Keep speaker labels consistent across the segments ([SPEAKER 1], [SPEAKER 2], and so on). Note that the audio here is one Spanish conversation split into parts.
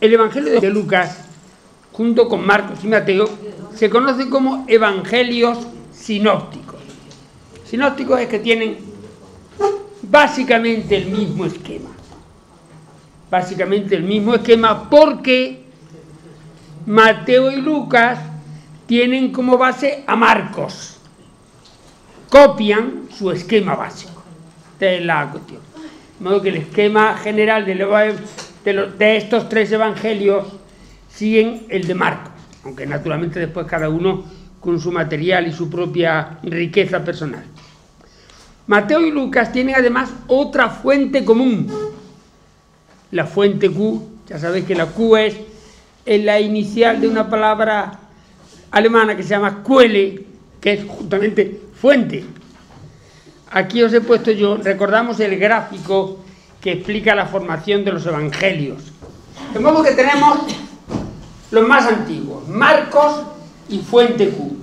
[SPEAKER 1] El Evangelio de Lucas, junto con Marcos y Mateo, se conoce como evangelios sinópticos. Sinópticos es que tienen básicamente el mismo esquema. Básicamente el mismo esquema porque Mateo y Lucas tienen como base a Marcos. Copian su esquema básico. de la cuestión. De modo que el esquema general de, estos tres evangelios siguen el de Marcos, aunque naturalmente después cada uno con su material y su propia riqueza personal. Mateo y Lucas tienen además otra fuente común, la fuente Q, ya sabéis que la Q es la inicial de una palabra alemana que se llama Quelle, que es justamente fuente. Aquí os he puesto yo, recordamos el gráfico que explica la formación de los evangelios. De modo que tenemos los más antiguos, Marcos y Fuente Q,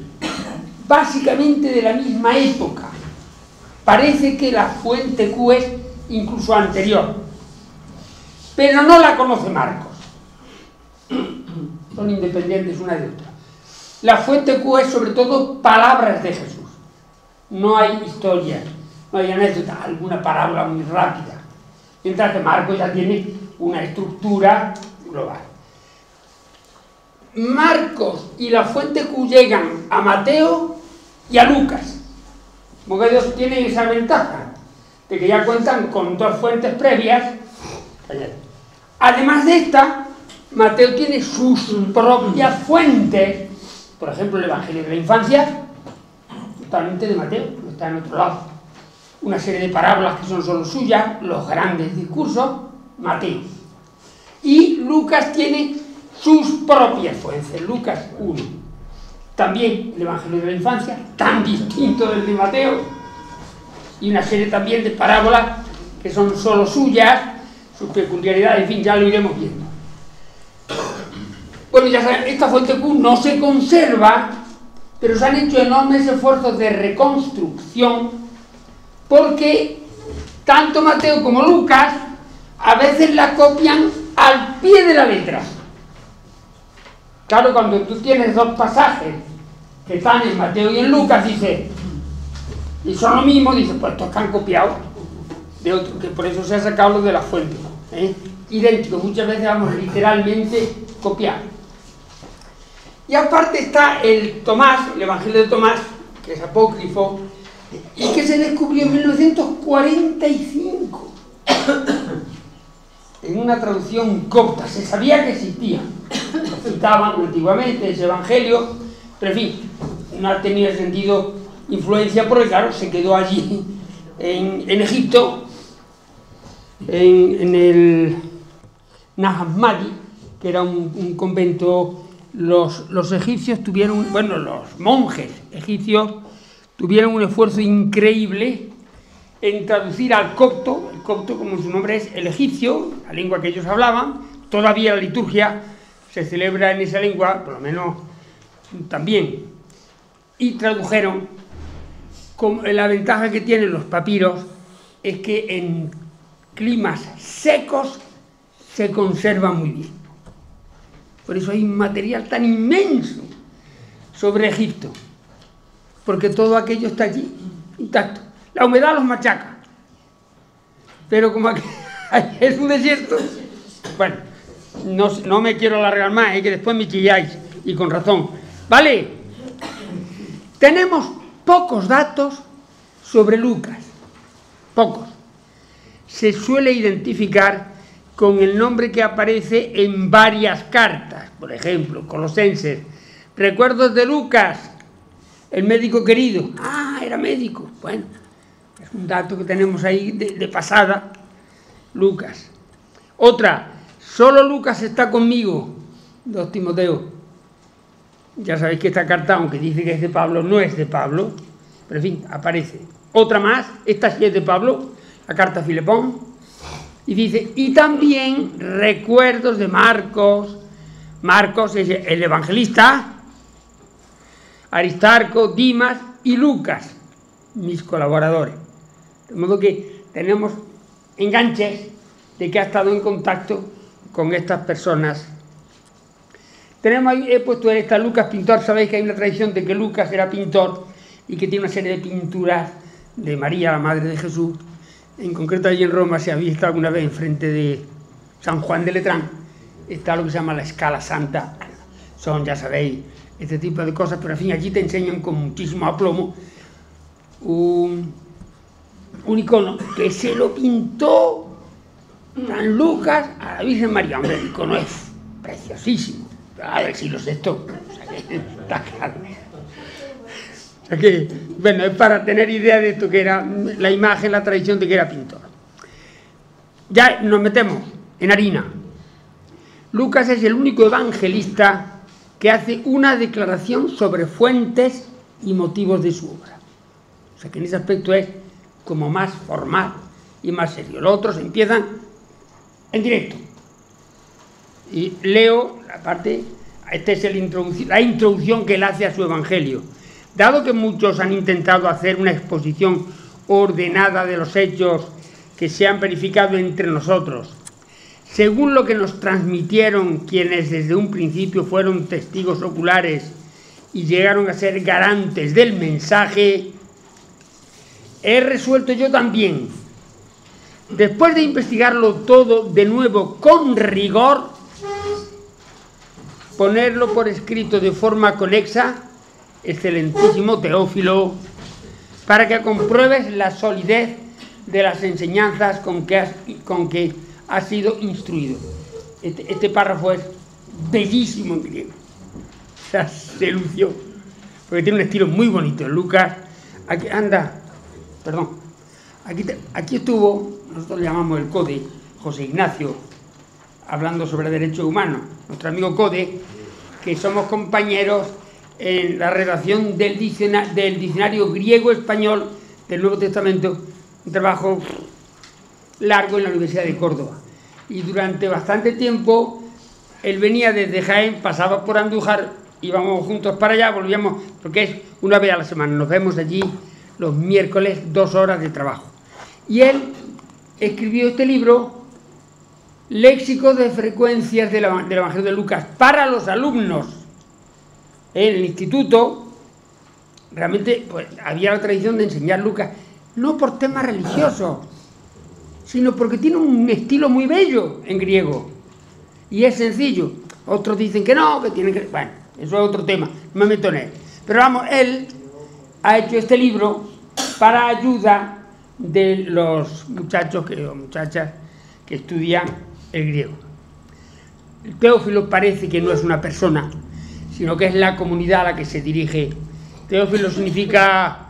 [SPEAKER 1] básicamente de la misma época. Parece que la Fuente Q es incluso anterior, pero no la conoce Marcos. Son independientes una de otra. La Fuente Q es sobre todo palabras de Jesús. No hay historia, no hay anécdota, alguna parábola muy rápida. Mientras que Marcos ya tiene una estructura global. Marcos y la fuente Q llegan a Mateo y a Lucas. Porque ellos tienen esa ventaja de que ya cuentan con dos fuentes previas. Además de esta, Mateo tiene sus propias fuentes. Por ejemplo, el Evangelio de la Infancia, totalmente de Mateo, está en otro lado. Una serie de parábolas que son solo suyas, los grandes discursos, Mateo. Y Lucas tiene sus propias fuentes, Lucas 1. También el Evangelio de la Infancia, tan distinto del de Mateo, y una serie también de parábolas que son solo suyas, sus peculiaridades, en fin, ya lo iremos viendo. Bueno, ya saben, esta fuente Q no se conserva, pero se han hecho enormes esfuerzos de reconstrucción porque tanto Mateo como Lucas a veces la copian al pie de la letra. Claro, cuando tú tienes dos pasajes que están en Mateo y en Lucas, dice, y son lo mismo, dice, pues estos que han copiado de otro, que por eso se ha sacado lo de la fuente. ¿eh? Idéntico, muchas veces vamos literalmente copiar. Y aparte está el Tomás, el Evangelio de Tomás, que es apócrifo, y que se descubrió en 1945 en una traducción copta. Se sabía que existía. Lo citaban antiguamente ese Evangelio, pero en fin, no tenido sentido influencia porque, claro, se quedó allí en, Egipto, en, en el Nahamadi, que era un, convento. Los egipcios tuvieron, bueno, los monjes egipcios tuvieron un esfuerzo increíble en traducir al copto, el copto como su nombre es el egipcio, la lengua que ellos hablaban, todavía la liturgia se celebra en esa lengua, por lo menos también, y tradujeron, con, la ventaja que tienen los papiros es que en climas secos se conserva muy bien. Por eso hay un material tan inmenso sobre Egipto porque todo aquello está allí, intacto. La humedad los machaca. Pero como aquí es un desierto, bueno, no, me quiero alargar más, es que después me chilláis, y con razón. ¿Vale? Tenemos pocos datos sobre Lucas, pocos. Se suele identificar con el nombre que aparece en varias cartas, por ejemplo, Colosenses, Recuerdos de Lucas, el médico querido. Ah, era médico. Bueno, es un dato que tenemos ahí de, pasada. Lucas. Otra, solo Lucas está conmigo, dos Timoteo. Ya sabéis que esta carta, aunque dice que es de Pablo, no es de Pablo, pero en fin, aparece. Otra más, esta sí es de Pablo, la carta a Filepón, y dice, y también recuerdos de Marcos, Marcos es el evangelista, Aristarco, Dimas y Lucas, mis colaboradores. De modo que tenemos enganches de que ha estado en contacto con estas personas. Tenemos he puesto esta Lucas pintor, sabéis que hay una tradición de que Lucas era pintor y que tiene una serie de pinturas de María, la Madre de Jesús. En concreto allí en Roma, si habéis visto alguna vez enfrente de San Juan de Letrán, está lo que se llama la escala santa. Son, ya sabéis, este tipo de cosas, pero en fin, allí te enseñan con muchísimo aplomo un, icono que se lo pintó San Lucas a la Virgen María. Hombre, el icono es preciosísimo. A ver si los de esto. Está claro. Que, bueno, es para tener idea de esto que era la imagen, la tradición de que era pintor. Ya nos metemos en harina. Lucas es el único evangelista que hace una declaración sobre fuentes y motivos de su obra. O sea que en ese aspecto es como más formal y más serio. Los otros empiezan en directo. Y leo la parte, esta es la introducción que él hace a su evangelio. Dado que muchos han intentado hacer una exposición ordenada de los hechos que se han verificado entre nosotros, según lo que nos transmitieron quienes desde un principio fueron testigos oculares y llegaron a ser garantes del mensaje, he resuelto yo también, después de investigarlo todo de nuevo con rigor, ponerlo por escrito de forma conexa, excelentísimo Teófilo, para que compruebes la solidez de las enseñanzas con que has, con que has sido instruido. Este, este párrafo es bellísimo en griego. O sea, se lució. Porque tiene un estilo muy bonito. Lucas, aquí anda, perdón, aquí, aquí estuvo, nosotros le llamamos el CODE, José Ignacio, hablando sobre derecho humano. Nuestro amigo Code, que somos compañeros en la redacción del diccionario griego-español del Nuevo Testamento, un trabajo largo en la Universidad de Córdoba. Y durante bastante tiempo él venía desde Jaén, pasaba por Andújar, íbamos juntos para allá, volvíamos, porque es una vez a la semana, nos vemos allí los miércoles, dos horas de trabajo. Y él escribió este libro léxico de frecuencias del, Evangelio de Lucas para los alumnos en el instituto, realmente pues, había la tradición de enseñar Lucas, no por temas religiosos, sino porque tiene un estilo muy bello en griego. Y es sencillo. Otros dicen que no, que tiene que... Bueno, eso es otro tema, me meto en él. Pero vamos, él ha hecho este libro para ayuda de los muchachos que, o muchachas que estudian el griego. Teófilo parece que no es una persona, sino que es la comunidad a la que se dirige. Teófilo significa,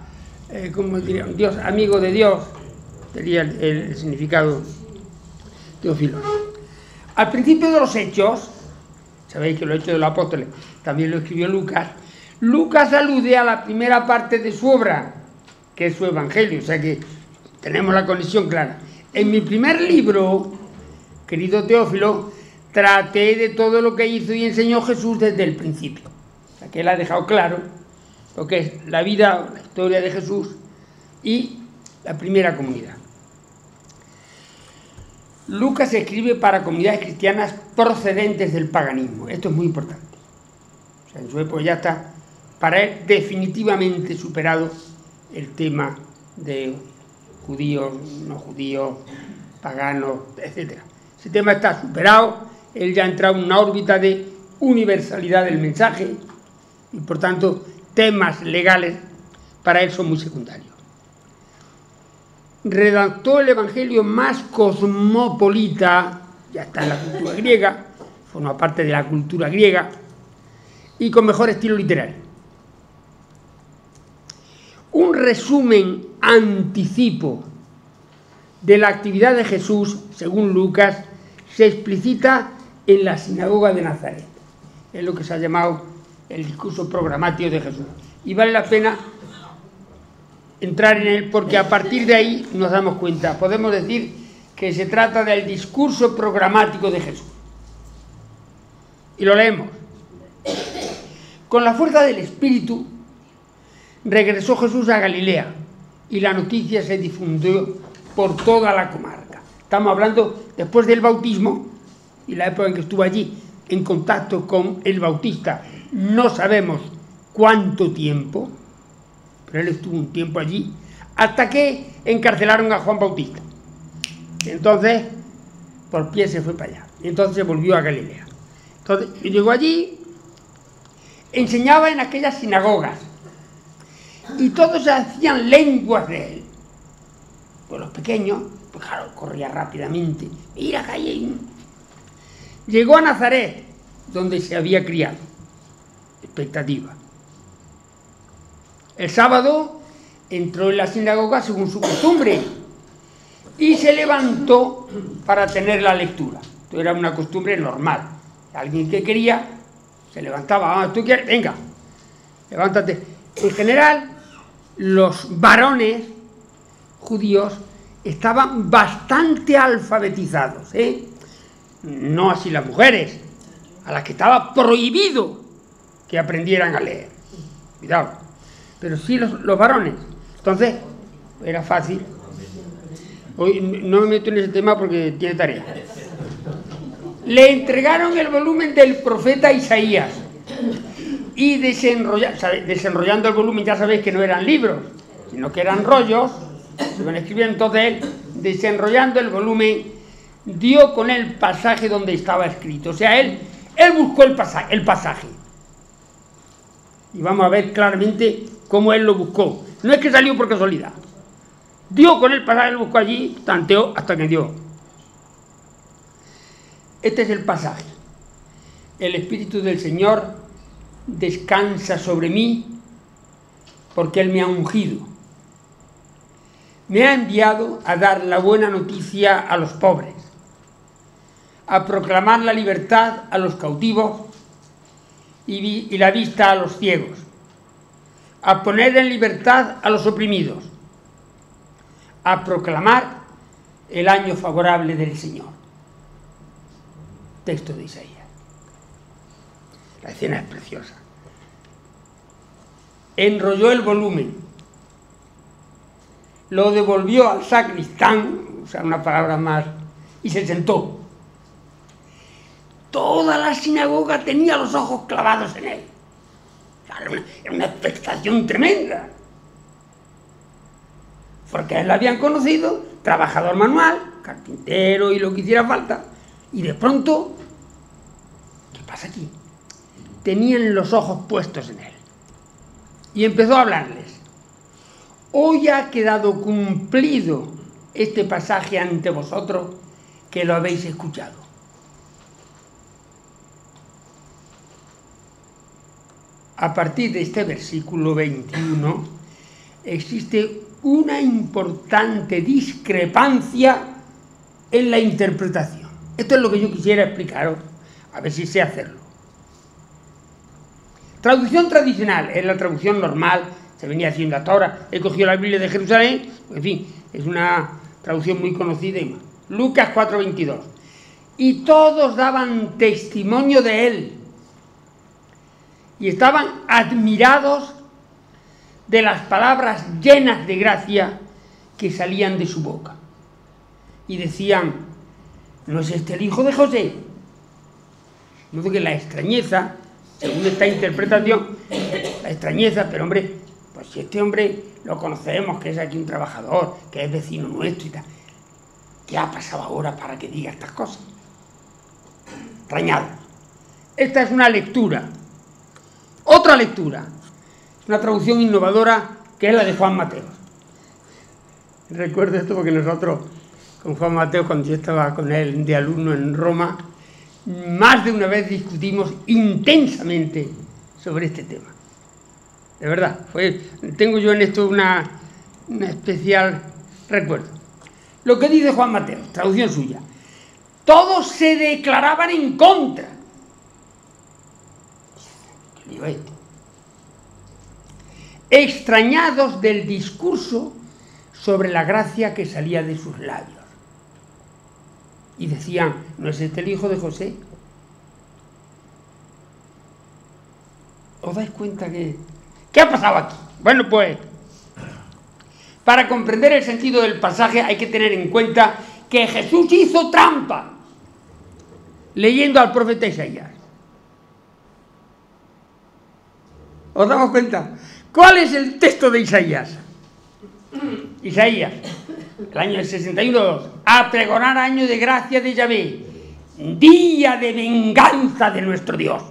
[SPEAKER 1] eh, como diría, Dios, amigo de Dios, sería el, significado Teófilo. Al principio de los hechos, sabéis que lo hecho de los apóstoles también lo escribió Lucas, Lucas alude a la primera parte de su obra, que es su evangelio, o sea que tenemos la conexión clara. En mi primer libro, querido Teófilo, traté de todo lo que hizo y enseñó Jesús desde el principio. O sea, que él ha dejado claro lo que es la vida, la historia de Jesús y la primera comunidad. Lucas escribe para comunidades cristianas procedentes del paganismo. Esto es muy importante. O sea, en su época ya está, para él, definitivamente superado el tema de judíos, no judíos, paganos, etc. Ese tema está superado, él ya ha entrado en una órbita de universalidad del mensaje y por tanto temas legales para él son muy secundarios. Redactó el Evangelio más cosmopolita, ya está en la cultura griega, forma parte de la cultura griega, y con mejor estilo literario. Un resumen anticipo de la actividad de Jesús, según Lucas, se explicita en la sinagoga de Nazaret. Es lo que se ha llamado el discurso programático de Jesús. Y vale la pena entrar en él porque a partir de ahí nos damos cuenta, podemos decir que se trata del discurso programático de Jesús. Y lo leemos. Con la fuerza del Espíritu regresó Jesús a Galilea y la noticia se difundió por toda la comarca. Estamos hablando después del bautismo, y la época en que estuvo allí en contacto con el Bautista, no sabemos cuánto tiempo, pero él estuvo un tiempo allí, hasta que encarcelaron a Juan Bautista. Entonces, por pie se fue para allá. Entonces volvió a Galilea. Entonces, llegó allí, enseñaba en aquellas sinagogas, y todos hacían lenguas de él. Pues los pequeños, pues claro, corría rápidamente. Mira, calle. Llegó a Nazaret, donde se había criado. Expectativa. El sábado entró en la sinagoga según su costumbre y se levantó para tener la lectura. Esto era una costumbre normal. Alguien que quería se levantaba, ah, tú quieres, venga, levántate. En general, los varones judíos estaban bastante alfabetizados, ¿eh? no así las mujeres, a las que estaba prohibido que aprendieran a leer. Cuidado. Pero sí los, los varones. Entonces, era fácil. Hoy no me meto en ese tema porque tiene tarea. Le entregaron el volumen del profeta Isaías y desenrollando el volumen, ya sabéis que no eran libros, sino que eran rollos, se van escribiendo, entonces desenrollando el volumen, dio con el pasaje donde estaba escrito. O sea, él, él buscó el pasaje, el pasaje. Y vamos a ver claramente cómo él lo buscó. No es que salió por casualidad. Dio con el pasaje, lo buscó allí, tanteó hasta que dio. Este es el pasaje. El Espíritu del Señor descansa sobre mí porque Él me ha ungido. Me ha enviado a dar la buena noticia a los pobres, a proclamar la libertad a los cautivos y, la vista a los ciegos, a poner en libertad a los oprimidos, a proclamar el año favorable del Señor. Texto de Isaías. La escena es preciosa. Enrolló el volumen, lo devolvió al sacristán, o sea, una palabra más, y se sentó. Toda la sinagoga tenía los ojos clavados en él. Era una, una expectación tremenda. Porque a él lo habían conocido, trabajador manual, carpintero y lo que hiciera falta. Y de pronto, ¿qué pasa aquí? tenían los ojos puestos en él. Y empezó a hablarles. Hoy ha quedado cumplido este pasaje ante vosotros que lo habéis escuchado. A partir de este versículo 21 existe una importante discrepancia en la interpretación. Esto es lo que yo quisiera explicaros, a ver si sé hacerlo. Traducción tradicional, es la traducción normal, se venía haciendo hasta ahora. He cogido la Biblia de Jerusalén, en fin, es una traducción muy conocida. Lucas 4:22. Y todos daban testimonio de él. Y estaban admirados de las palabras llenas de gracia que salían de su boca. Y decían, ¿no es este el hijo de José? No que la extrañeza según esta interpretación, la extrañeza, pero hombre, pues si este hombre lo conocemos, que es aquí un trabajador, que es vecino nuestro y tal, ¿qué ha pasado ahora para que diga estas cosas? Extrañado. Esta es una lectura. Otra lectura. Una traducción innovadora que es la de Juan Mateo. Recuerdo esto porque nosotros, con Juan Mateo, cuando yo estaba con él de alumno en Roma, más de una vez discutimos intensamente sobre este tema. De verdad, tengo yo en esto una, especial recuerdo. Lo que dice Juan Mateo, traducción suya. Todos se declaraban en contra. Extrañados del discurso sobre la gracia que salía de sus labios y decían, ¿no es este el hijo de José? ¿Os dais cuenta que... ¿Qué ha pasado aquí? Bueno, pues, para comprender el sentido del pasaje hay que tener en cuenta que Jesús hizo trampa. leyendo al profeta Isaías. ¿Os damos cuenta? ¿Cuál es el texto de Isaías? Isaías, el año 61, a pregonar año de gracia de Yahvé, día de venganza de nuestro Dios.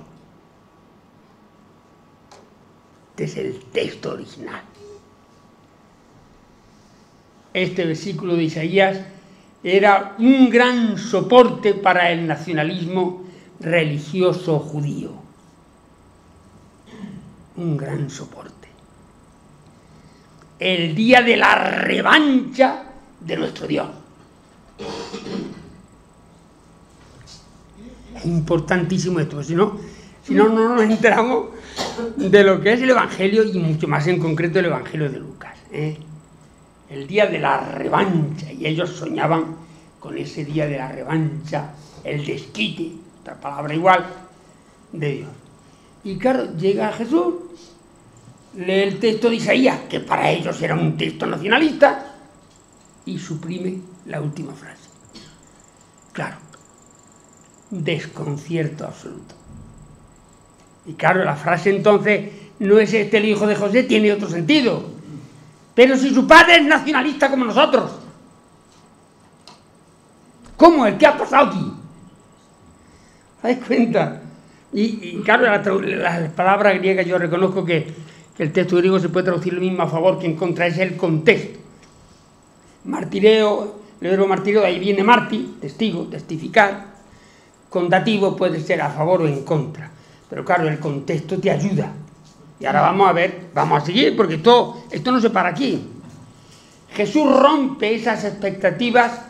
[SPEAKER 1] Este es el texto original. Este versículo de Isaías era un gran soporte para el nacionalismo religioso judío. Un gran soporte. El día de la revancha de nuestro Dios. Es importantísimo esto, si no, si no, no nos enteramos de lo que es el Evangelio y mucho más en concreto el Evangelio de Lucas. ¿eh? El día de la revancha, y ellos soñaban con ese día de la revancha, el desquite, otra palabra igual, de Dios. Y claro, llega Jesús, lee el texto de Isaías, que para ellos era un texto nacionalista, y suprime la última frase. Claro, desconcierto absoluto. Y claro, la frase entonces no es este el hijo de José, tiene otro sentido. Pero si su padre es nacionalista como nosotros, ¿cómo es? ¿Qué ha pasado aquí? ¿Dais cuenta? Y, claro, la, palabra griega yo reconozco que, el texto griego se puede traducir lo mismo a favor que en contra, es el contexto. Martireo, el verbo martireo, de ahí viene marti, testigo, testificar. Con dativo puede ser a favor o en contra. Pero claro, el contexto te ayuda. Y ahora vamos a ver, vamos a seguir, porque esto, esto no se para aquí. Jesús rompe esas expectativas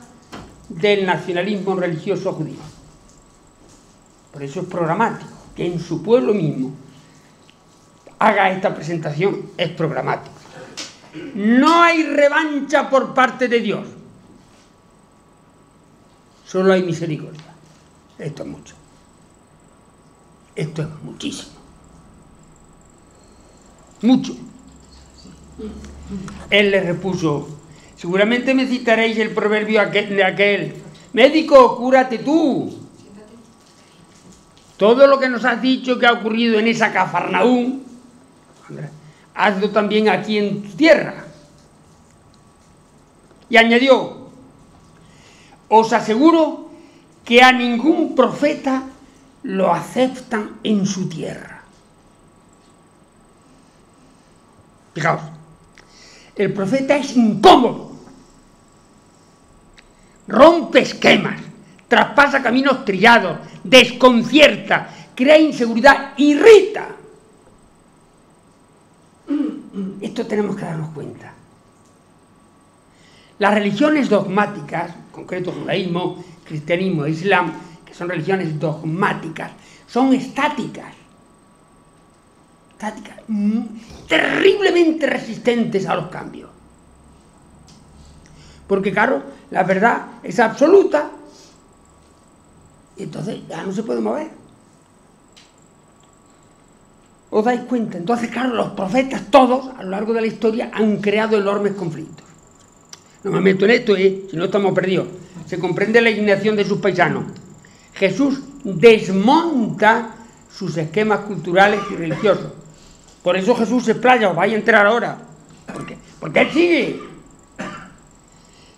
[SPEAKER 1] del nacionalismo religioso judío. Por eso es programático, que en su pueblo mismo haga esta presentación, es programático. No hay revancha por parte de Dios. Solo hay misericordia. Esto es mucho. Esto es muchísimo. Mucho. Él le repuso, seguramente me citaréis el proverbio de aquel, médico, cúrate tú. Todo lo que nos has dicho que ha ocurrido en esa Cafarnaún, hazlo también aquí en tu tierra. Y añadió, os aseguro que a ningún profeta lo aceptan en su tierra. Fijaos, el profeta es incómodo, rompe esquemas, traspasa caminos trillados, desconcierta, crea inseguridad, irrita. Esto tenemos que darnos cuenta. Las religiones dogmáticas, en concreto judaísmo, cristianismo, islam, son religiones dogmáticas, son estáticas, estáticas, mm, terriblemente resistentes a los cambios. Porque claro, la verdad es absoluta y entonces ya no se puede mover. ¿Os dais cuenta? Entonces, claro, los profetas todos a lo largo de la historia han creado enormes conflictos. No me meto en esto, ¿eh? si no estamos perdidos. Se comprende la indignación de sus paisanos. Jesús desmonta sus esquemas culturales y religiosos. Por eso Jesús se playa, os vais a enterar ahora. Porque, porque Él sigue.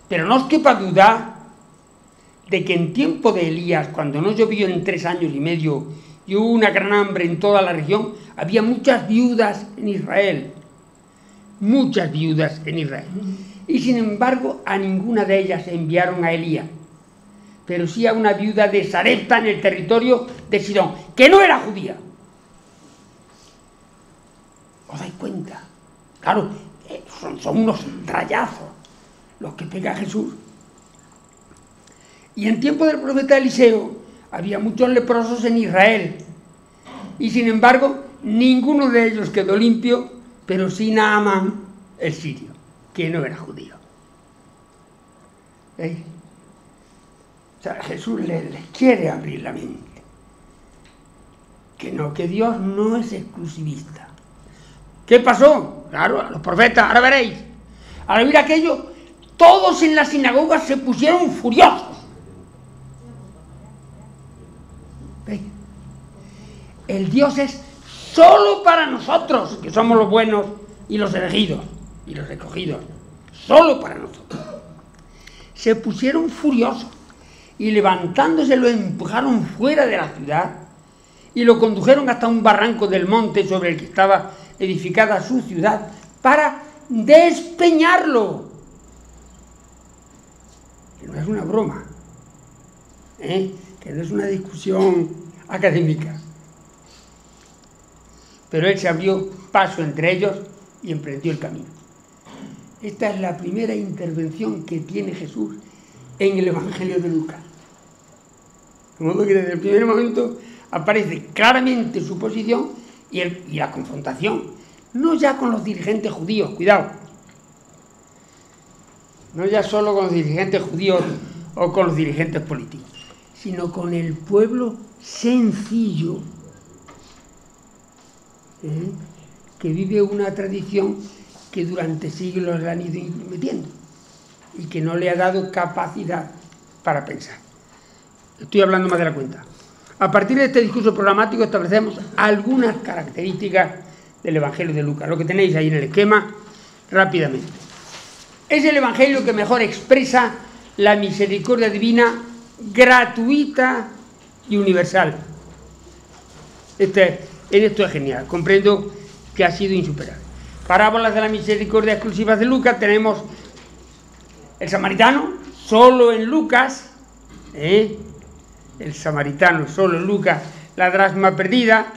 [SPEAKER 1] Pero no os quepa duda de que en tiempo de Elías, cuando no llovió en tres años y medio y hubo una gran hambre en toda la región, había muchas viudas en Israel. Muchas viudas en Israel. Y sin embargo, a ninguna de ellas enviaron a Elías pero sí a una viuda de Sarepta en el territorio de Sidón, que no era judía. ¿Os dais cuenta? Claro, eh, son, unos trayazos los que pega Jesús. Y en tiempo del profeta Eliseo había muchos leprosos en Israel. Y sin embargo, ninguno de ellos quedó limpio, pero sí Naamán, el sirio, que no era judío. ¿Veis? Jesús les, quiere abrir la mente. Que no, que Dios no es exclusivista. ¿Qué pasó? Claro, los profetas, ahora veréis. Al oír aquello, todos en la sinagoga se pusieron furiosos. El Dios es solo para nosotros, que somos los buenos y los elegidos y los recogidos. Solo para nosotros. Se pusieron furiosos y levantándose lo empujaron fuera de la ciudad y lo condujeron hasta un barranco del monte sobre el que estaba edificada su ciudad para despeñarlo. Que no es una broma, ¿eh? que no es una discusión académica. Pero él se abrió paso entre ellos y emprendió el camino. Esta es la primera intervención que tiene Jesús en el Evangelio de Lucas. De modo que desde el primer momento aparece claramente su posición y, y la confrontación. No ya con los dirigentes judíos, cuidado. No ya solo con los dirigentes judíos o con los dirigentes políticos, sino con el pueblo sencillo ¿eh? que vive una tradición que durante siglos le han ido metiendo y que no le ha dado capacidad para pensar. Estoy hablando más de la cuenta. A partir de este discurso programático establecemos algunas características del Evangelio de Lucas, lo que tenéis ahí en el esquema rápidamente. Es el Evangelio que mejor expresa la misericordia divina gratuita y universal. Este, esto es genial, comprendo que ha sido insuperable. Parábolas de la misericordia exclusivas de Lucas, tenemos el samaritano, solo en Lucas, ¿eh? el samaritano, solo en Lucas, la drasma perdida,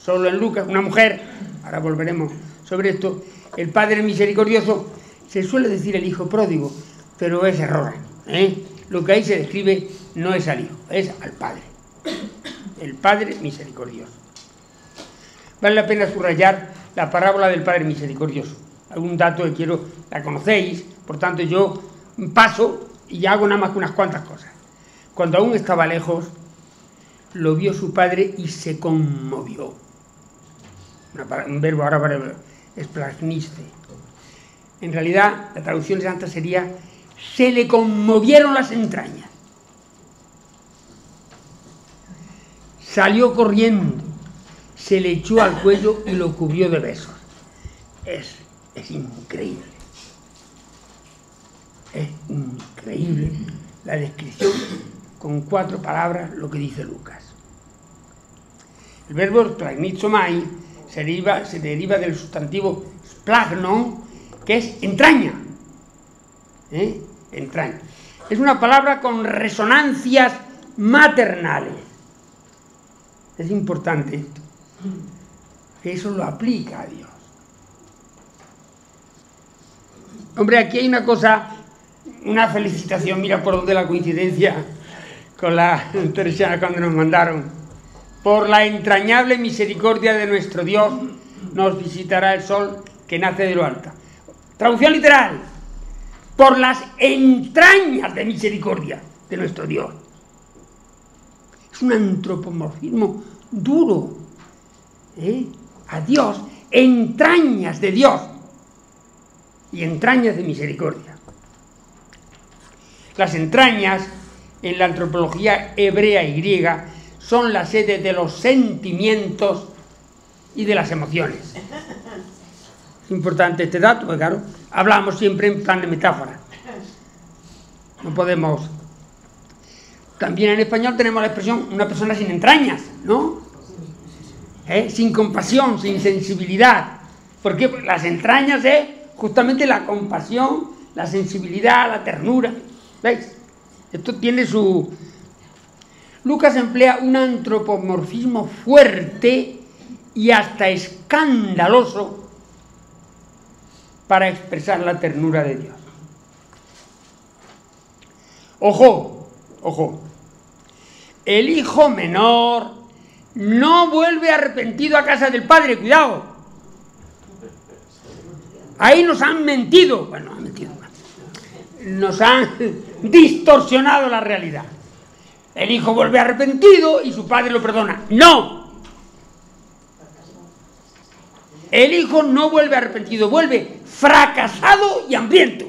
[SPEAKER 1] solo en Lucas, una mujer, ahora volveremos sobre esto, el Padre misericordioso, se suele decir el Hijo pródigo, pero es error. ¿eh? Lo que ahí se describe no es al Hijo, es al Padre, el Padre misericordioso. Vale la pena subrayar la parábola del Padre misericordioso. Algún dato que quiero, la conocéis, por tanto yo paso y hago nada más que unas cuantas cosas. Cuando aún estaba lejos, lo vio su padre y se conmovió. un verbo ahora para esplagniste. En realidad, la traducción santa sería, se le conmovieron las entrañas. Salió corriendo, se le echó al cuello y lo cubrió de besos. Es, es increíble. Es increíble la descripción con cuatro palabras lo que dice Lucas. El verbo splagnizomai se deriva, se deriva del sustantivo splagnon, que es entraña. ¿Eh? Entraña. Es una palabra con resonancias maternales. Es importante esto. Eso lo aplica a Dios. Hombre, aquí hay una cosa, una felicitación, mira por dónde la coincidencia con la tercera cuando nos mandaron. Por la entrañable misericordia de nuestro Dios nos visitará el sol que nace de lo alto. Traducción literal. Por las entrañas de misericordia de nuestro Dios. Es un antropomorfismo duro. ¿Eh? A Dios, entrañas de Dios y entrañas de misericordia. Las entrañas en la antropología hebrea y griega son la sede de los sentimientos y de las emociones. Es importante este dato, porque claro, hablamos siempre en plan de metáfora. No podemos... También en español tenemos la expresión una persona sin entrañas, ¿no? ¿Eh? Sin compasión, sin sensibilidad. Porque las entrañas es justamente la compasión, la sensibilidad, la ternura. ¿Veis? Esto tiene su... Lucas emplea un antropomorfismo fuerte y hasta escandaloso para expresar la ternura de Dios. Ojo, ojo, el hijo menor no vuelve arrepentido a casa del padre, cuidado. Ahí nos han mentido. Bueno, han mentido. Nos han distorsionado la realidad. El hijo vuelve arrepentido y su padre lo perdona. No. El hijo no vuelve arrepentido, vuelve fracasado y hambriento.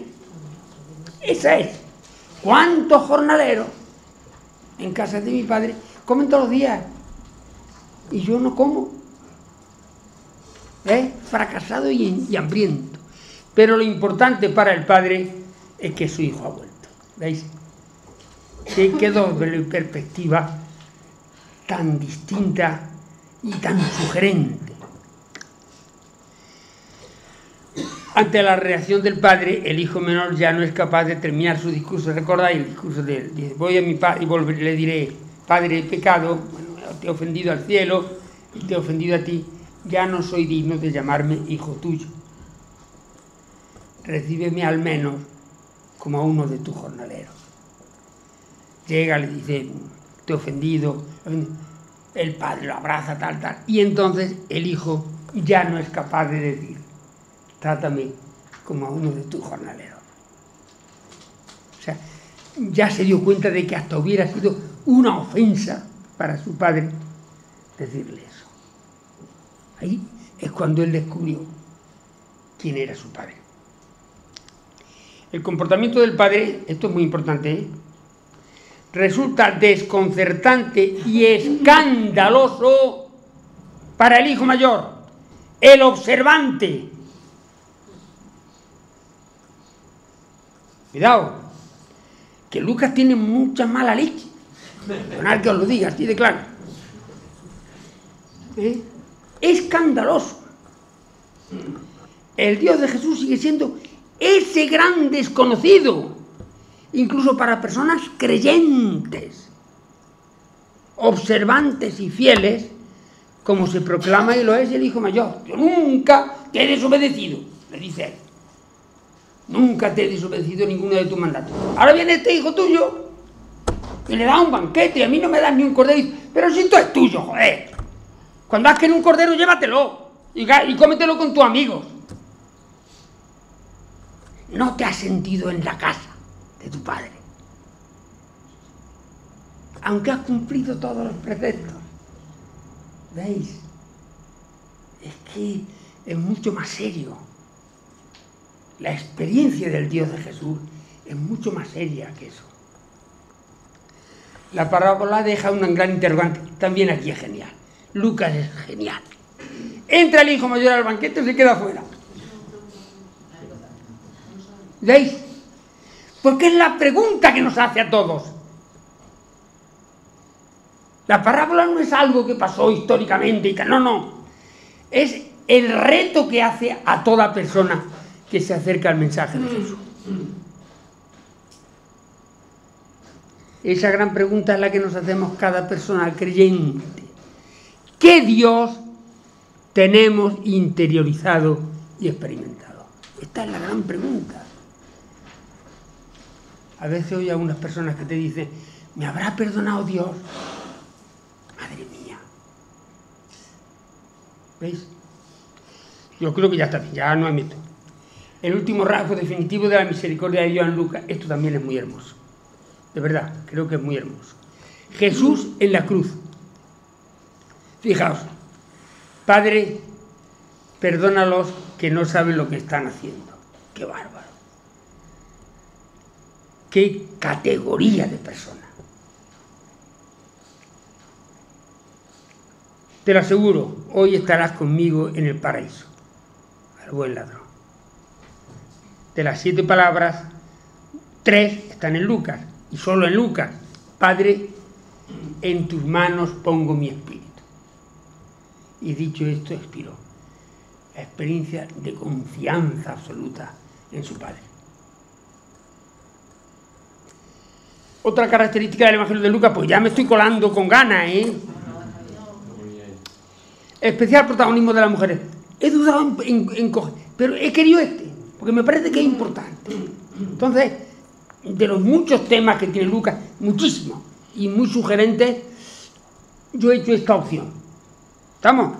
[SPEAKER 1] Esa es. ¿Cuántos jornaleros en casa de mi padre comen todos los días y yo no como. ¿Eh? Fracasado y, hambriento. Pero lo importante para el padre es que su hijo ha vuelto. ¿Veis? Que quedó de perspectiva tan distinta y tan sugerente. Ante la reacción del padre, el hijo menor ya no es capaz de terminar su discurso. ¿Recordáis el discurso de él? Dice, voy a mi padre y le diré, Padre, he pecado, te he ofendido al cielo y te he ofendido a ti, ya no soy digno de llamarme hijo tuyo. Recíbeme al menos como a uno de tus jornaleros. Llega, le dice, te he ofendido, el padre lo abraza, tal, tal. Y entonces el hijo ya no es capaz de decir, trátame como a uno de tus jornaleros. O sea, ya se dio cuenta de que hasta hubiera sido una ofensa para su padre decirle eso. Ahí es cuando él descubrió quién era su padre. El comportamiento del padre, esto es muy importante, ¿eh? resulta desconcertante y escandaloso para el hijo mayor, el observante. Cuidado, que Lucas tiene mucha mala leche. Perdonad que os lo diga así de claro. ¿Eh? Escandaloso. El Dios de Jesús sigue siendo ese gran desconocido incluso para personas creyentes, observantes y fieles, como se proclama y lo es el hijo mayor. Yo nunca te he desobedecido, le dice él. Nunca te he desobedecido ninguno de tus mandatos. Ahora viene este hijo tuyo y le da un banquete y a mí no me das ni un cordero. Pero si esto es tuyo, joder. Cuando has querido un cordero, llévatelo y, y cómetelo con tus amigos. No te has sentido en la casa de tu Padre. Aunque has cumplido todos los preceptos. ¿Veis? Es que es mucho más serio. La experiencia del Dios de Jesús es mucho más seria que eso. La parábola deja un gran interrogante. También aquí es genial. Lucas es genial. Entra el hijo mayor al banquete y se queda fuera. ¿Veis? Porque es la pregunta que nos hace a todos. La parábola no es algo que pasó históricamente y no, no. Es el reto que hace a toda persona que se acerca al mensaje de Jesús. Esa gran pregunta es la que nos hacemos cada persona creyente. ¿Qué Dios tenemos interiorizado y experimentado? Esta es la gran pregunta. A veces oye a unas personas que te dicen, ¿me habrá perdonado Dios? Madre mía. ¿Veis? Yo creo que ya está bien, ya no admito. El último rasgo definitivo de la misericordia de Dios Lucas, esto también es muy hermoso. De verdad, creo que es muy hermoso. Jesús en la cruz. Fijaos, Padre, perdónalos que no saben lo que están haciendo. Qué bárbaro qué categoría de persona. Te lo aseguro, hoy estarás conmigo en el paraíso, al buen ladrón. De las siete palabras, tres están en Lucas, y solo en Lucas. Padre, en tus manos pongo mi espíritu. Y dicho esto, expiró. La experiencia de confianza absoluta en su Padre. Otra característica del Evangelio de Lucas, pues ya me estoy colando con ganas, ¿eh? Especial protagonismo de las mujeres. He dudado en, coger, pero he querido este, porque me parece que es importante. Entonces, de los muchos temas que tiene Lucas, muchísimos, y muy sugerentes, yo he hecho esta opción. ¿Estamos?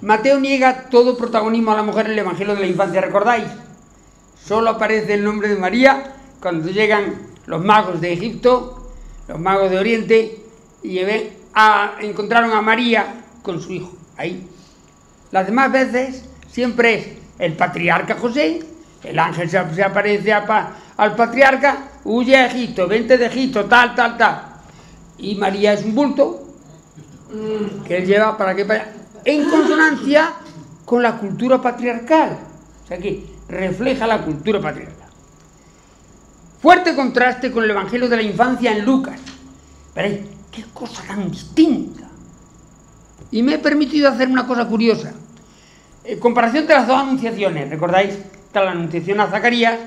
[SPEAKER 1] Mateo niega todo protagonismo a la mujer en el Evangelio de la infancia, ¿recordáis? Solo aparece el nombre de María cuando llegan los magos de Egipto, los magos de Oriente, y encontraron a María con su hijo, ahí. Las demás veces siempre es el patriarca José, el ángel se, aparece al patriarca, huye a Egipto, vente de Egipto, tal, tal, tal. Y María es un bulto, que él lleva para que vaya en consonancia con la cultura patriarcal. O sea que refleja la cultura patriarcal. Fuerte contraste con el Evangelio de la infancia en Lucas. Veréis, qué cosa tan distinta. Y me he permitido hacer una cosa curiosa. En comparación de las dos anunciaciones, ¿recordáis? Está la anunciación a Zacarías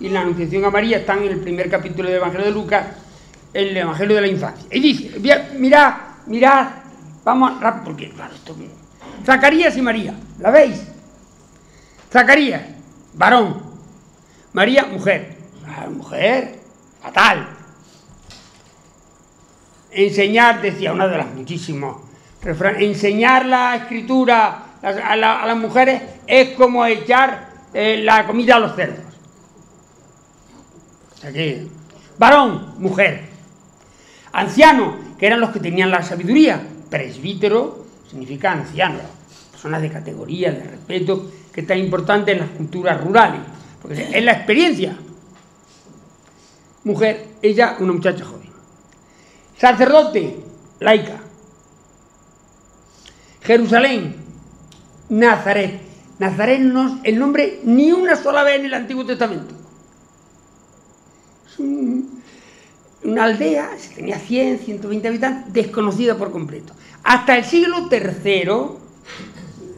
[SPEAKER 1] y la anunciación a María, están en el primer capítulo del Evangelio de Lucas, el Evangelio de la infancia. Y dice, mirad, mirad, vamos rápido, porque claro, esto Zacarías y María, ¿la veis? Zacarías, varón. María, mujer. Ah, mujer, fatal. Enseñar, decía una de las muchísimos refranes, enseñar la escritura a, las mujeres es como echar eh, la comida a los cerdos. Varón, mujer. Anciano, que eran los que tenían la sabiduría. Presbítero significa anciano. Personas de categoría, de respeto, que es tan importante en las culturas rurales. Porque es la experiencia. Mujer, ella, una muchacha joven. Sacerdote, laica. Jerusalén, Nazaret. Nazaret no el nombre ni una sola vez en el Antiguo Testamento. Una aldea, se tenía 100, 120 habitantes, desconocida por completo. Hasta el siglo III,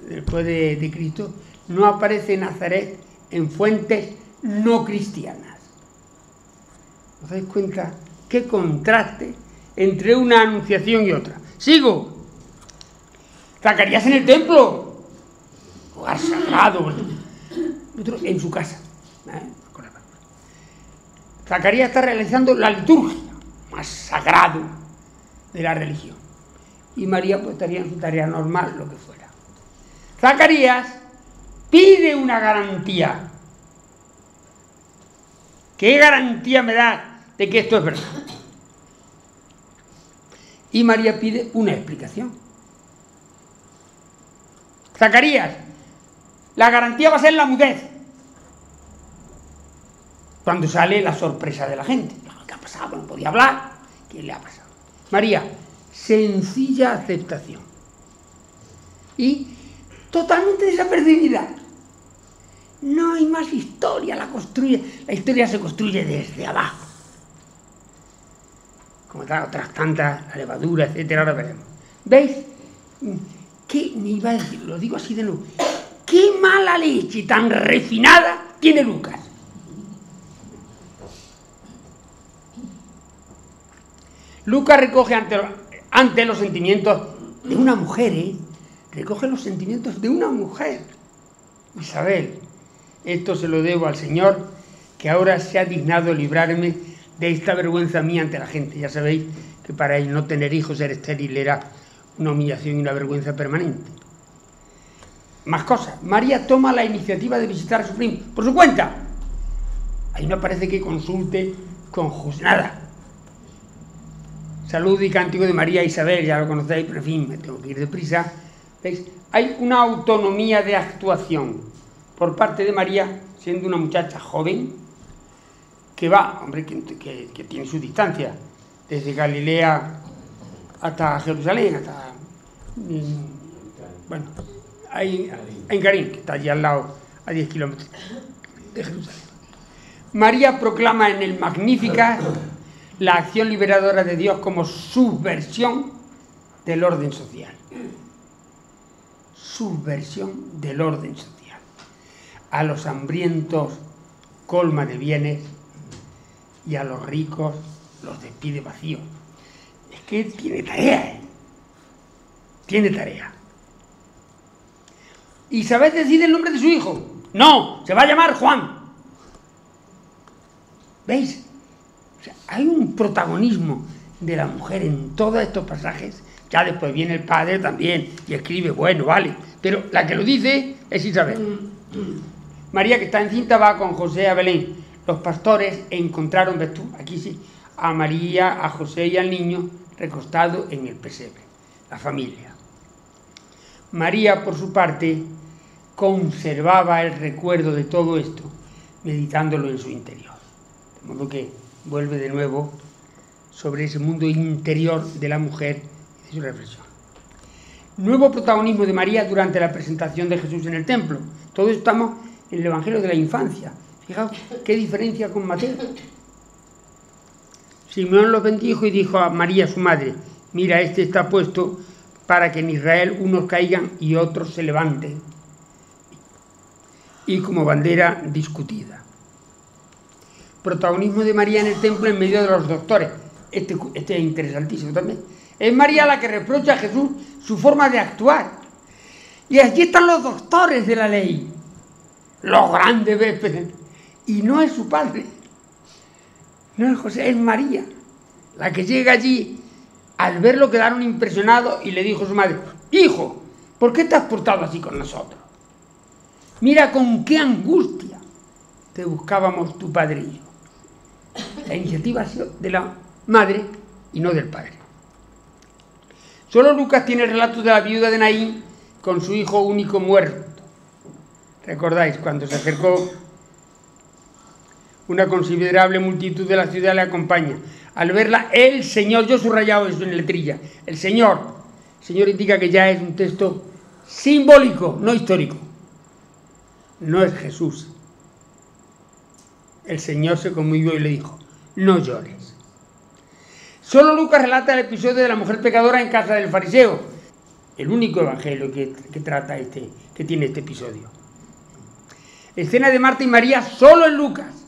[SPEAKER 1] después de, de Cristo, no aparece Nazaret en fuentes no cristianas. ¿Os dais cuenta qué contraste entre una anunciación y otra? Sigo. Zacarías en el templo, lugar sagrado, en su casa. ¿eh? Zacarías está realizando la liturgia más sagrado de la religión. Y María pues estaría en su tarea normal, lo que fuera. Zacarías pide una garantía. ¿Qué garantía me da de que esto es verdad? Y María pide una explicación. Zacarías, la garantía va a ser la mudez. Cuando sale la sorpresa de la gente. ¿Qué ha pasado? No podía hablar. ¿Qué le ha pasado? María, sencilla aceptación. Y totalmente desapercibida. No hay más historia, la construye, la historia se construye desde abajo. Como otras tantas, la levadura, etcétera, ahora veremos. ¿Veis? ¿Qué, decir, lo digo así de nuevo, qué mala leche tan refinada tiene Lucas. Lucas recoge ante, los sentimientos de una mujer, ¿eh? recoge los sentimientos de una mujer, Isabel. Esto se lo debo al Señor, que ahora se ha dignado librarme de esta vergüenza mía ante la gente. Ya sabéis que para él no tener hijos, ser estéril, era una humillación y una vergüenza permanente. Más cosas. María toma la iniciativa de visitar a su primo por su cuenta. Ahí no parece que consulte con. Nada. Salud y cántico de María Isabel, ya lo conocéis, pero en fin, me tengo que ir deprisa. ¿Veis? Hay una autonomía de actuación por parte de María, siendo una muchacha joven, que va, hombre, que, que tiene su distancia, desde Galilea hasta Jerusalén, hasta. Bueno, hay, en Karim, que está allí al lado, a 10 kilómetros de Jerusalén. María proclama en el Magnífica la acción liberadora de Dios como subversión del orden social. Subversión del orden social. A los hambrientos colma de bienes y a los ricos los despide vacíos que tiene tarea. ¿eh? Tiene tarea. Isabel decide el nombre de su hijo. No, se va a llamar Juan. ¿Veis? Hay un protagonismo de la mujer en todos estos pasajes. Ya después viene el padre también y escribe, bueno, vale. Pero la que lo dice es Isabel. María, que está encinta, va con José a Belén. Los pastores encontraron, ves tú, aquí sí, a María, a José y al niño recostado en el pesebre, la familia. María, por su parte, conservaba el recuerdo de todo esto, meditándolo en su interior. De modo que vuelve de nuevo sobre ese mundo interior de la mujer y de su reflexión. Nuevo protagonismo de María durante la presentación de Jesús en el templo. Todos estamos en el Evangelio de la infancia. Fijaos qué diferencia con Mateo. Simeón los bendijo y dijo a María, su madre, mira, este está puesto para que en Israel unos caigan y otros se levanten. Y como bandera discutida. Protagonismo de María en el templo en medio de los doctores. Este, este es interesantísimo también. Es María la que reprocha a Jesús su forma de actuar. Y aquí están los doctores de la ley, los grandes véspes. Y no es su padre, no es José, es María, la que llega allí al verlo quedaron impresionados y le dijo a su madre, hijo, ¿por qué te has portado así con nosotros? Mira con qué angustia te buscábamos tu yo. La iniciativa ha sido de la madre y no del padre. Solo Lucas tiene el relato de la viuda de Naín con su hijo único muerto. ¿Recordáis cuando se acercó una considerable multitud de la ciudad le acompaña? Al verla, el Señor, yo subrayado eso en letrilla, el Señor. El Señor indica que ya es un texto simbólico, no histórico. No es Jesús. El Señor se conmovió y le dijo, no llores. Solo Lucas relata el episodio de la mujer pecadora en casa del fariseo, el único evangelio que, trata este, que tiene este episodio. Escena de Marta y María solo en Lucas.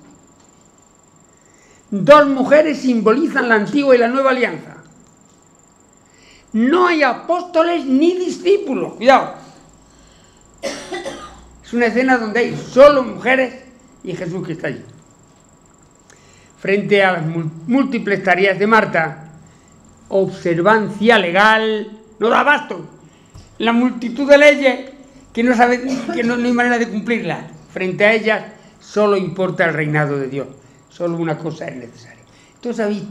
[SPEAKER 1] Dos mujeres simbolizan la antigua y la nueva alianza. No hay apóstoles ni discípulos. Cuidado. Es una escena donde hay solo mujeres y Jesús que está allí frente a las múltiples tareas de Marta, observancia legal no da abasto. La multitud de leyes que no sabe que no, hay manera de cumplirlas. Frente a ellas solo importa el reinado de Dios. Solo una cosa es necesaria. Entonces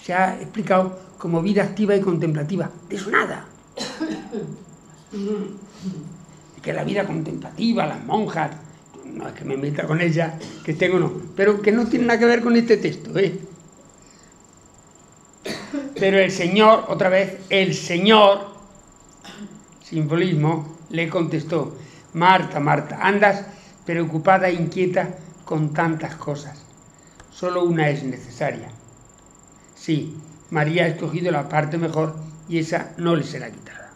[SPEAKER 1] se ha explicado como vida activa y contemplativa. De eso nada. que la vida contemplativa, las monjas, no es que me meta con ella, que tengo no, pero que no tiene nada que ver con este texto. ¿eh? Pero el Señor, otra vez, el Señor, simbolismo, le contestó, Marta, Marta, andas preocupada e inquieta con tantas cosas. Solo una es necesaria. Sí, María ha escogido la parte mejor y esa no le será quitada.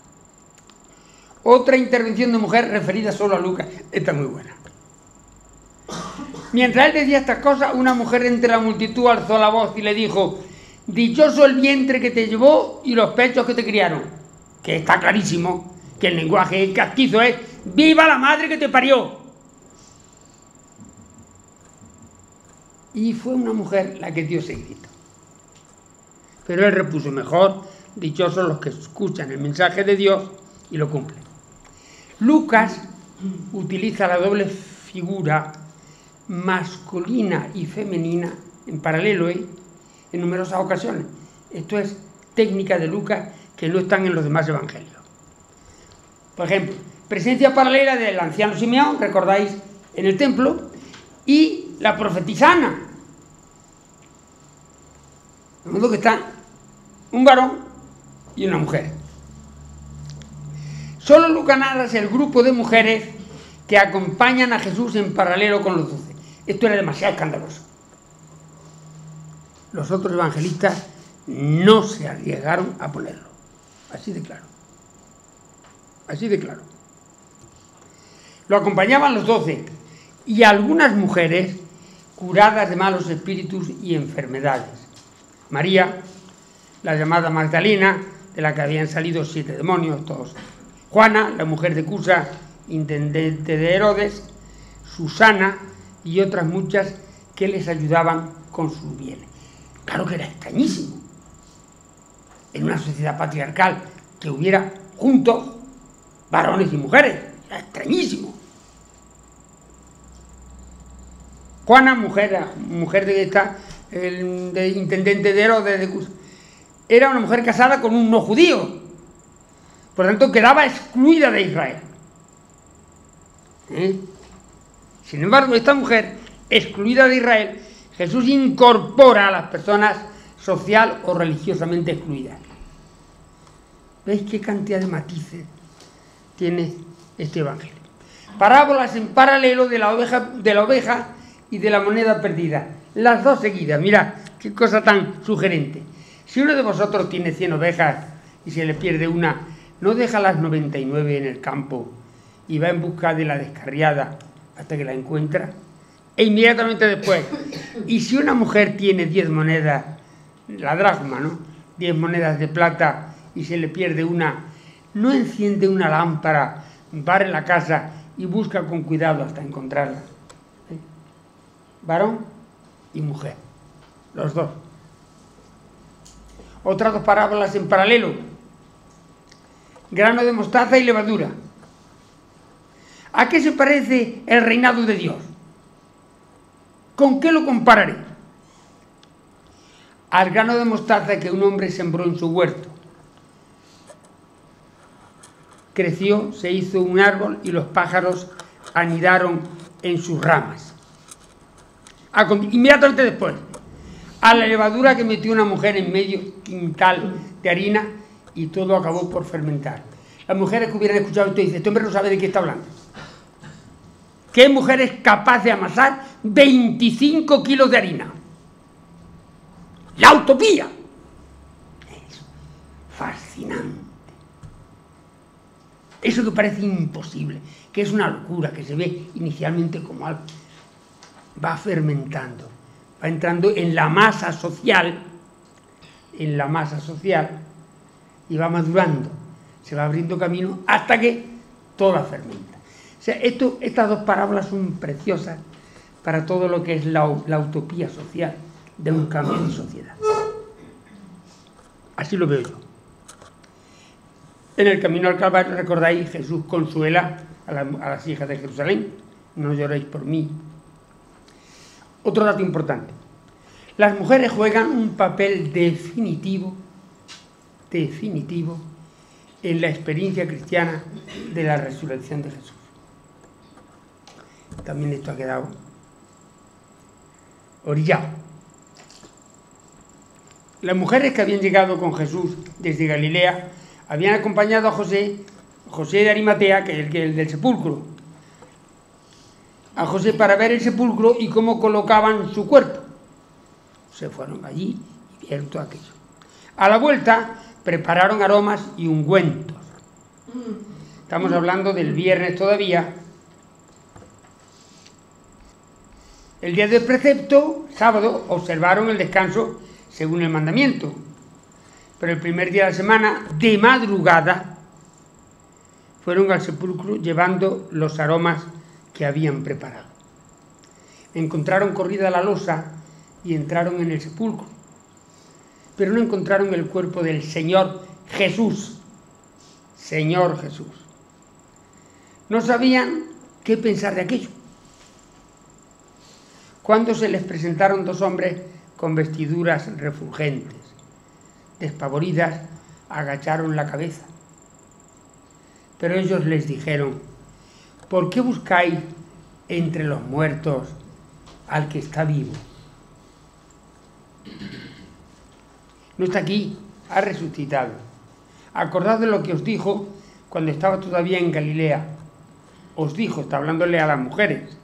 [SPEAKER 1] Otra intervención de mujer referida solo a Lucas, está muy buena. Mientras él decía estas cosas, una mujer entre la multitud alzó la voz y le dijo, dichoso el vientre que te llevó y los pechos que te criaron. Que está clarísimo que el lenguaje castizo es, viva la madre que te parió. Y fue una mujer la que dio ese grito. Pero él repuso mejor, dichosos los que escuchan el mensaje de Dios y lo cumplen. Lucas utiliza la doble figura masculina y femenina en paralelo ¿eh? en numerosas ocasiones. Esto es técnica de Lucas que no están en los demás evangelios. Por ejemplo, presencia paralela del anciano Simeón, recordáis, en el templo, y la profetisana. De modo que están un varón y una mujer. Solo Lucas narra el grupo de mujeres que acompañan a Jesús en paralelo con los doce. Esto era demasiado escandaloso. Los otros evangelistas no se arriesgaron a ponerlo. Así de claro. Así de claro. Lo acompañaban los doce y algunas mujeres curadas de malos espíritus y enfermedades. María, la llamada Magdalena, de la que habían salido siete demonios, todos. Juana, la mujer de Cusa, intendente de Herodes. Susana, y otras muchas que les ayudaban con sus bienes. Claro que era extrañísimo. En una sociedad patriarcal que hubiera juntos varones y mujeres. Era extrañísimo. Juana, mujer, mujer de esta, el de intendente de Herodes de era una mujer casada con un no judío. Por lo tanto, quedaba excluida de Israel. ¿Eh? Sin embargo, esta mujer, excluida de Israel, Jesús incorpora a las personas social o religiosamente excluidas. ¿Veis qué cantidad de matices tiene este Evangelio. Parábolas en paralelo de la oveja, de la oveja y de la moneda perdida. Las dos seguidas. Mira, qué cosa tan sugerente. Si uno de vosotros tiene 100 ovejas y se le pierde una, no deja las 99 en el campo y va en busca de la descarriada hasta que la encuentra. E inmediatamente después, y si una mujer tiene 10 monedas, la dracma, ¿no? 10 monedas de plata y se le pierde una, no enciende una lámpara, barre la casa y busca con cuidado hasta encontrarla. Varón y mujer, los dos. Otras dos parábolas en paralelo. Grano de mostaza y levadura. ¿A qué se parece el reinado de Dios? ¿Con qué lo compararé? Al grano de mostaza que un hombre sembró en su huerto creció, se hizo un árbol y los pájaros anidaron en sus ramas. inmediatamente después, a la levadura que metió una mujer en medio quintal de harina y todo acabó por fermentar. Las mujeres que hubieran escuchado esto dicen, este hombre no sabe de qué está hablando. ¿Qué mujer es capaz de amasar 25 kilos de harina? La utopía. Fascinante. Eso que parece imposible, que es una locura, que se ve inicialmente como algo, va fermentando, va entrando en la masa social, en la masa social, y va madurando, se va abriendo camino hasta que toda fermenta. Sea, estas dos parábolas son preciosas para todo lo que es la, utopía social de un cambio de sociedad. Así lo veo yo. En el camino al Calvario, recordáis, Jesús consuela a, las hijas de Jerusalén, no lloréis por mí. Otro dato importante, las mujeres juegan un papel definitivo, definitivo, en la experiencia cristiana de la resurrección de Jesús. También esto ha quedado orillado. Las mujeres que habían llegado con Jesús desde Galilea habían acompañado a José, José de Arimatea, que es el, del sepulcro, a José para ver el sepulcro y cómo colocaban su cuerpo. Se fueron allí y vieron todo aquello. A la vuelta prepararon aromas y ungüentos. Estamos hablando del viernes todavía. El día del precepto, sábado, observaron el descanso según el mandamiento pero el primer día de la semana, de madrugada, fueron al sepulcro llevando los aromas que habían preparado. Encontraron corrida la losa y entraron en el sepulcro, pero no encontraron el cuerpo del Señor Jesús, Señor Jesús. No sabían qué pensar de aquello. Cuando se les presentaron dos hombres con vestiduras refulgentes, despavoridas, agacharon la cabeza. Pero ellos les dijeron, ¿por qué buscáis entre los muertos al que está vivo? No está aquí, ha resucitado. Acordad de lo que os dijo cuando estaba todavía en Galilea. Os dijo, está hablándole a las mujeres.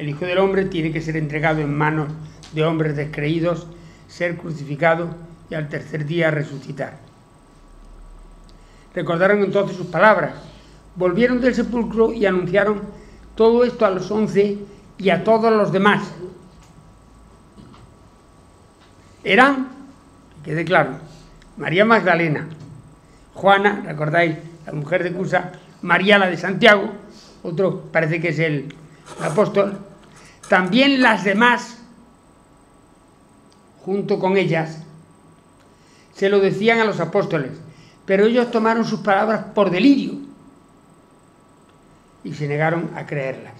[SPEAKER 1] El Hijo del Hombre tiene que ser entregado en manos de hombres descreídos, ser crucificado y al tercer día resucitar. Recordaron entonces sus palabras, volvieron del sepulcro y anunciaron todo esto a los once y a todos los demás. Eran, que quede claro, María Magdalena, Juana, recordáis, la mujer de Cusa, María la de Santiago, otro parece que es el apóstol, también las demás, junto con ellas, se lo decían a los apóstoles, pero ellos tomaron sus palabras por delirio y se negaron a creerlas.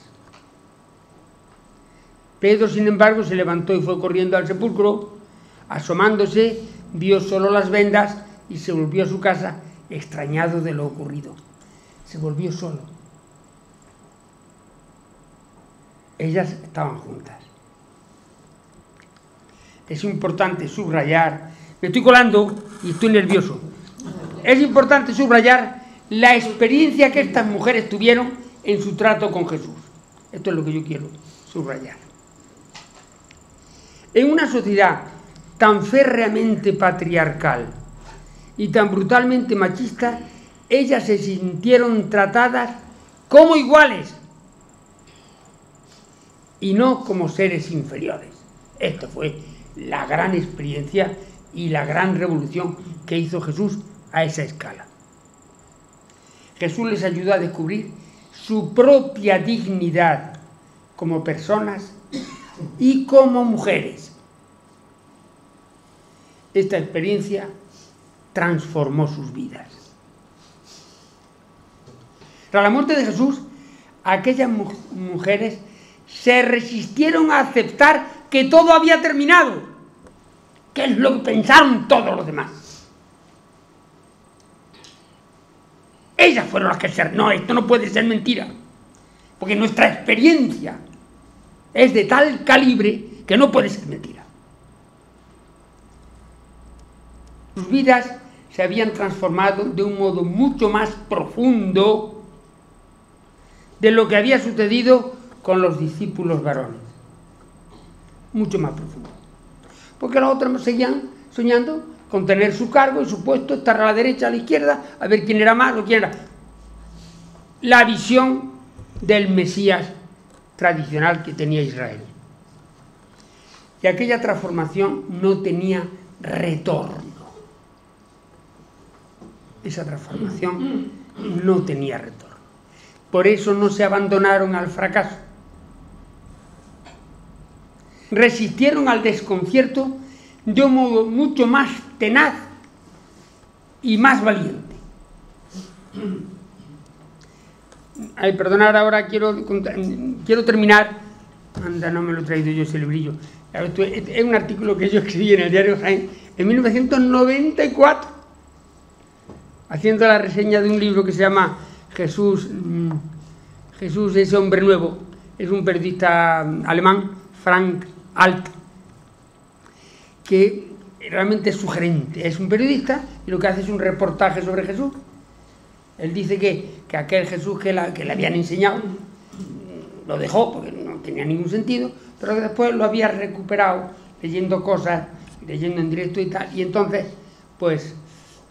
[SPEAKER 1] Pedro, sin embargo, se levantó y fue corriendo al sepulcro, asomándose, vio solo las vendas y se volvió a su casa extrañado de lo ocurrido. Se volvió solo. Ellas estaban juntas. Es importante subrayar me estoy colando y estoy nervioso. Es importante subrayar la experiencia que estas mujeres tuvieron en su trato con Jesús. Esto es lo que yo quiero subrayar. En una sociedad tan férreamente patriarcal y tan brutalmente machista, ellas se sintieron tratadas como iguales y no como seres inferiores. Esto fue la gran experiencia y la gran revolución que hizo Jesús a esa escala. Jesús les ayudó a descubrir su propia dignidad como personas y como mujeres. Esta experiencia transformó sus vidas. Tras la muerte de Jesús, aquellas mujeres se resistieron a aceptar que todo había terminado, que es lo que pensaron todos los demás. Ellas fueron las que se... No, esto no puede ser mentira, porque nuestra experiencia es de tal calibre que no puede ser mentira. Sus vidas se habían transformado de un modo mucho más profundo de lo que había sucedido con los discípulos varones. Mucho más profundo. Porque los otros seguían soñando con tener su cargo y su puesto, estar a la derecha, a la izquierda, a ver quién era más o quién era. La visión del Mesías tradicional que tenía Israel. Y aquella transformación no tenía retorno. Esa transformación no tenía retorno. Por eso no se abandonaron al fracaso. Resistieron al desconcierto de un modo mucho más tenaz y más valiente. Ay, perdonad, ahora quiero, quiero terminar. Anda, no me lo he traído yo ese librillo. Es un artículo que yo escribí en el diario Jaén en 1994, haciendo la reseña de un libro que se llama Jesús, mm, Jesús ese hombre nuevo. Es un periodista alemán, Frank Alt, que realmente es sugerente. Es un periodista y lo que hace es un reportaje sobre Jesús. Él dice que, aquel Jesús que, que le habían enseñado lo dejó porque no tenía ningún sentido, pero que después lo había recuperado leyendo cosas, leyendo en directo y tal. Y entonces, pues,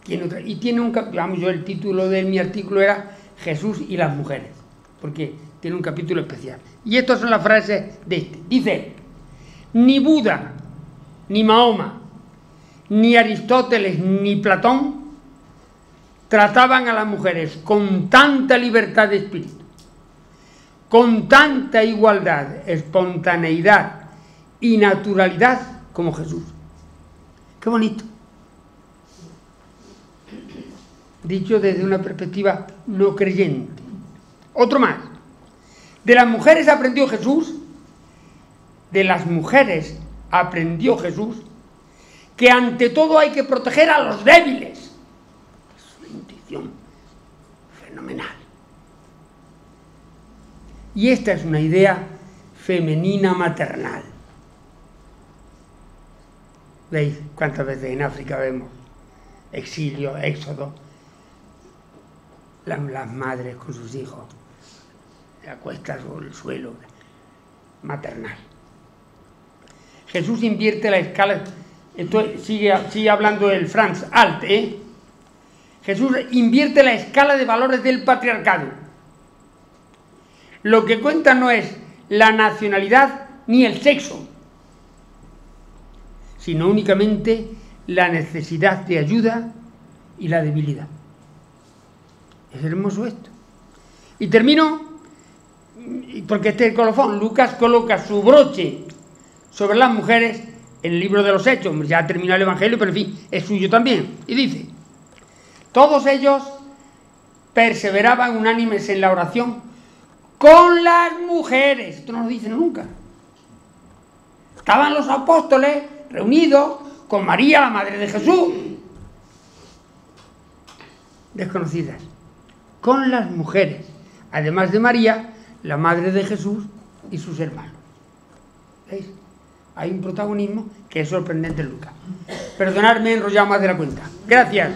[SPEAKER 1] tiene otra. Y tiene un. Vamos, yo el título de mi artículo era Jesús y las mujeres, porque tiene un capítulo especial. Y estas son las frases de este. Dice: Ni Buda ni Mahoma, ni Aristóteles, ni Platón trataban a las mujeres con tanta libertad de espíritu, con tanta igualdad, espontaneidad y naturalidad como Jesús. Qué bonito. Dicho desde una perspectiva no creyente. Otro más. De las mujeres aprendió Jesús, de las mujeres aprendió Jesús que ante todo hay que proteger a los débiles. Es una intuición fenomenal. Y esta es una idea femenina maternal. ¿Veis cuántas veces en África vemos exilio, éxodo? Las, madres con sus hijos, se acuestan sobre el suelo, maternal. Jesús invierte la escala. Sigue hablando el Franz Alt, ¿eh? Jesús invierte la escala de valores del patriarcado. Lo que cuenta no es la nacionalidad ni el sexo, sino únicamente la necesidad de ayuda y la debilidad. Es hermoso esto. Y termino, porque este es el colofón, Lucas coloca su broche sobre las mujeres en el libro de los Hechos. Ya terminó el Evangelio, pero en fin, es suyo también. Y dice, todos ellos perseveraban unánimes en la oración con las mujeres. Esto no lo dicen nunca. Estaban los apóstoles reunidos con María, la madre de Jesús. Desconocidas. Con las mujeres. Además de María, la madre de Jesús y sus hermanos. ¿Veis? hay un protagonismo que es sorprendente en Lucas. Perdonadme, he enrollado más de la cuenta. Gracias.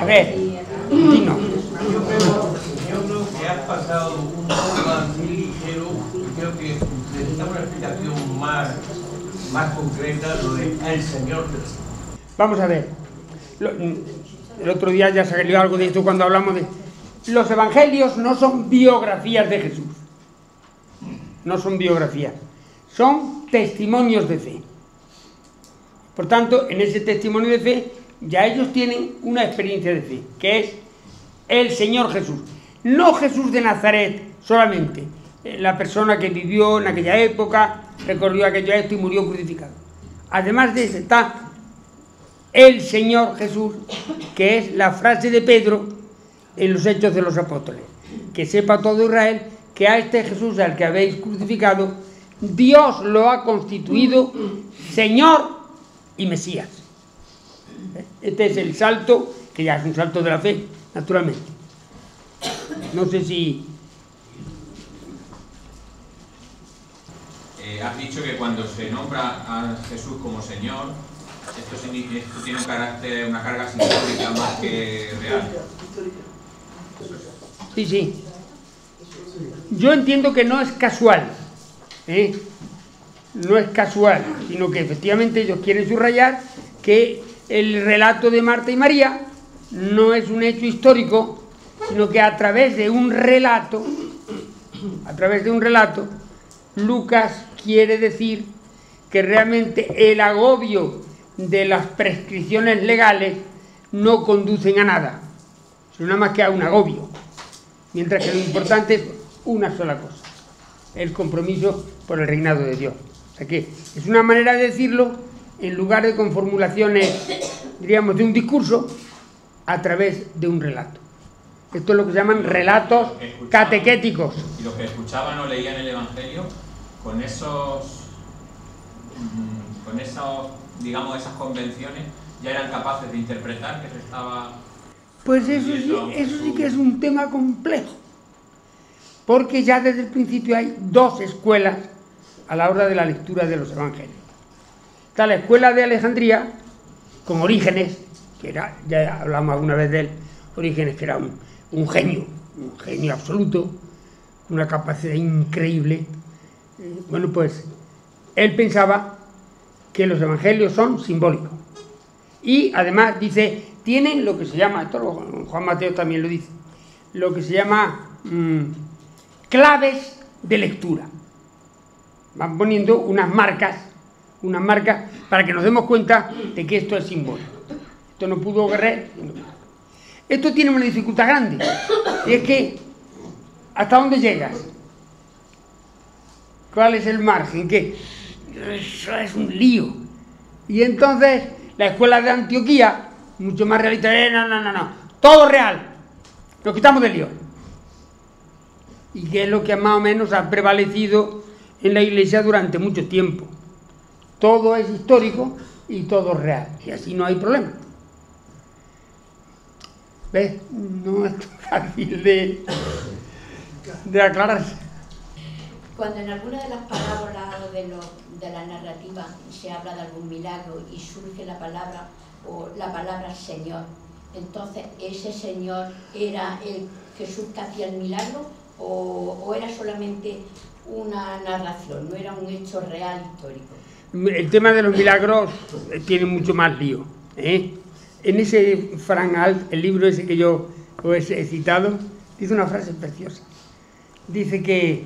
[SPEAKER 1] A ver, Dino.
[SPEAKER 2] Yo creo, que has pasado un tema muy ligero y creo que necesitamos una explicación más, más concreta lo de el Señor.
[SPEAKER 1] Vamos a ver el otro día ya salió algo de esto cuando hablamos de... Los evangelios no son biografías de Jesús. No son biografías. Son testimonios de fe. Por tanto, en ese testimonio de fe, ya ellos tienen una experiencia de fe, que es el Señor Jesús. No Jesús de Nazaret solamente, eh, la persona que vivió en aquella época, recorrió aquello esto y murió crucificado. Además de eso está el Señor Jesús, que es la frase de Pedro en los Hechos de los Apóstoles. Que sepa todo Israel que a este Jesús al que habéis crucificado, Dios lo ha constituido Señor y Mesías. Este es el salto, que ya es un salto de la fe, naturalmente. No sé si...
[SPEAKER 3] Eh, has dicho que cuando se nombra a Jesús como Señor, esto, tiene un carácter, una carga simbólica más que real.
[SPEAKER 1] Sí, sí. Yo entiendo que no es casual. ¿eh? No es casual, sino que efectivamente ellos quieren subrayar que el relato de Marta y María no es un hecho histórico, sino que a través de un relato, a través de un relato, Lucas quiere decir que realmente el agobio de las prescripciones legales no conducen a nada, sino nada más que a un agobio. Mientras que lo importante es una sola cosa, el compromiso por el reinado de Dios. O sea que es una manera de decirlo en lugar de con formulaciones, diríamos, de un discurso, a través de un relato. Esto es lo que se llaman relatos catequéticos.
[SPEAKER 3] Y los que escuchaban o leían el Evangelio, con esos, mm, con esos, digamos, esas convenciones, ya eran capaces de interpretar que se estaba...
[SPEAKER 1] Pues eso sí, eso sí que es un tema complejo. Porque ya desde el principio hay dos escuelas a la hora de la lectura de los evangelios. Está la escuela de Alejandría, con Orígenes, que era, ya hablamos alguna vez de él, Orígenes que era un, un genio, un genio absoluto, una capacidad increíble. Eh, Bueno, pues él pensaba que los evangelios son simbólicos. Y además dice, tienen lo que se llama, esto Juan Mateo también lo dice, lo que se llama mm, claves de lectura. Van poniendo unas marcas, unas marcas para que nos demos cuenta de que esto es simbólico. Esto no pudo guerrer. Esto tiene una dificultad grande. Y es que, ¿hasta dónde llegas? ¿Cuál es el margen? Que eso es un lío. Y entonces la escuela de Antioquía, mucho más realista, eh, no, no, no, no, todo real. Lo quitamos del lío. Y que es lo que más o menos ha prevalecido en la iglesia durante mucho tiempo. Todo es histórico y todo real. Y así no hay problema. ¿Ves? No es fácil de, de aclararse.
[SPEAKER 4] Cuando en alguna de las parábolas o de, la narrativa se habla de algún milagro y surge la palabra o la palabra Señor, entonces ese Señor era el Jesús que hacía el milagro o, era solamente una narración, no era un hecho real histórico.
[SPEAKER 1] El tema de los milagros eh, tiene mucho más lío. ¿eh? En ese Frank Alt, el libro ese que yo he citado, dice una frase preciosa. Dice que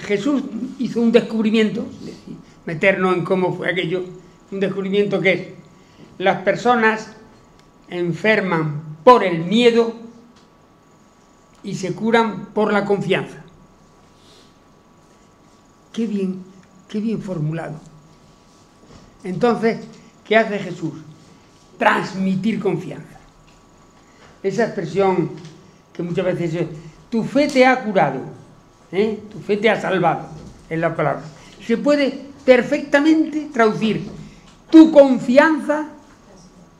[SPEAKER 1] Jesús hizo un descubrimiento, meternos en cómo fue aquello, un descubrimiento que es, las personas enferman por el miedo y se curan por la confianza. Qué bien, qué bien formulado. Entonces, ¿qué hace Jesús? Transmitir confianza. Esa expresión que muchas veces es, tu fe te ha curado, ¿eh? tu fe te ha salvado, es la palabra. Se puede perfectamente traducir, tu confianza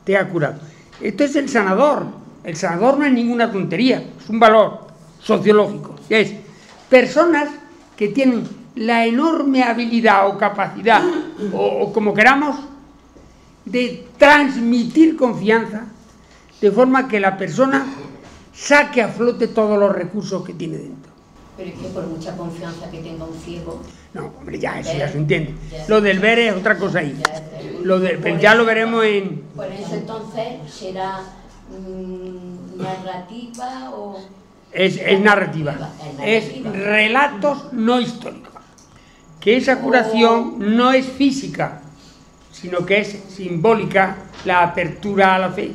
[SPEAKER 1] te ha curado. Esto es el sanador. El sanador no es ninguna tontería, es un valor sociológico. Es personas que tienen la enorme habilidad o capacidad, o como queramos, de transmitir confianza de forma que la persona saque a flote todos los recursos que tiene dentro.
[SPEAKER 4] Pero es que por mucha confianza que tenga un ciego,
[SPEAKER 1] No, hombre, ya, eso ya se entiende.
[SPEAKER 4] Ya.
[SPEAKER 1] Lo del ver es otra cosa ahí.
[SPEAKER 4] ya,
[SPEAKER 1] Lo de-
[SPEAKER 4] por
[SPEAKER 1] ya lo veremos en...
[SPEAKER 4] Por eso entonces será mm, narrativa o...
[SPEAKER 1] Es, es narrativa.
[SPEAKER 4] Es
[SPEAKER 1] relatos no históricos. Que esa curación no es física, sino que es simbólica la apertura a la fe.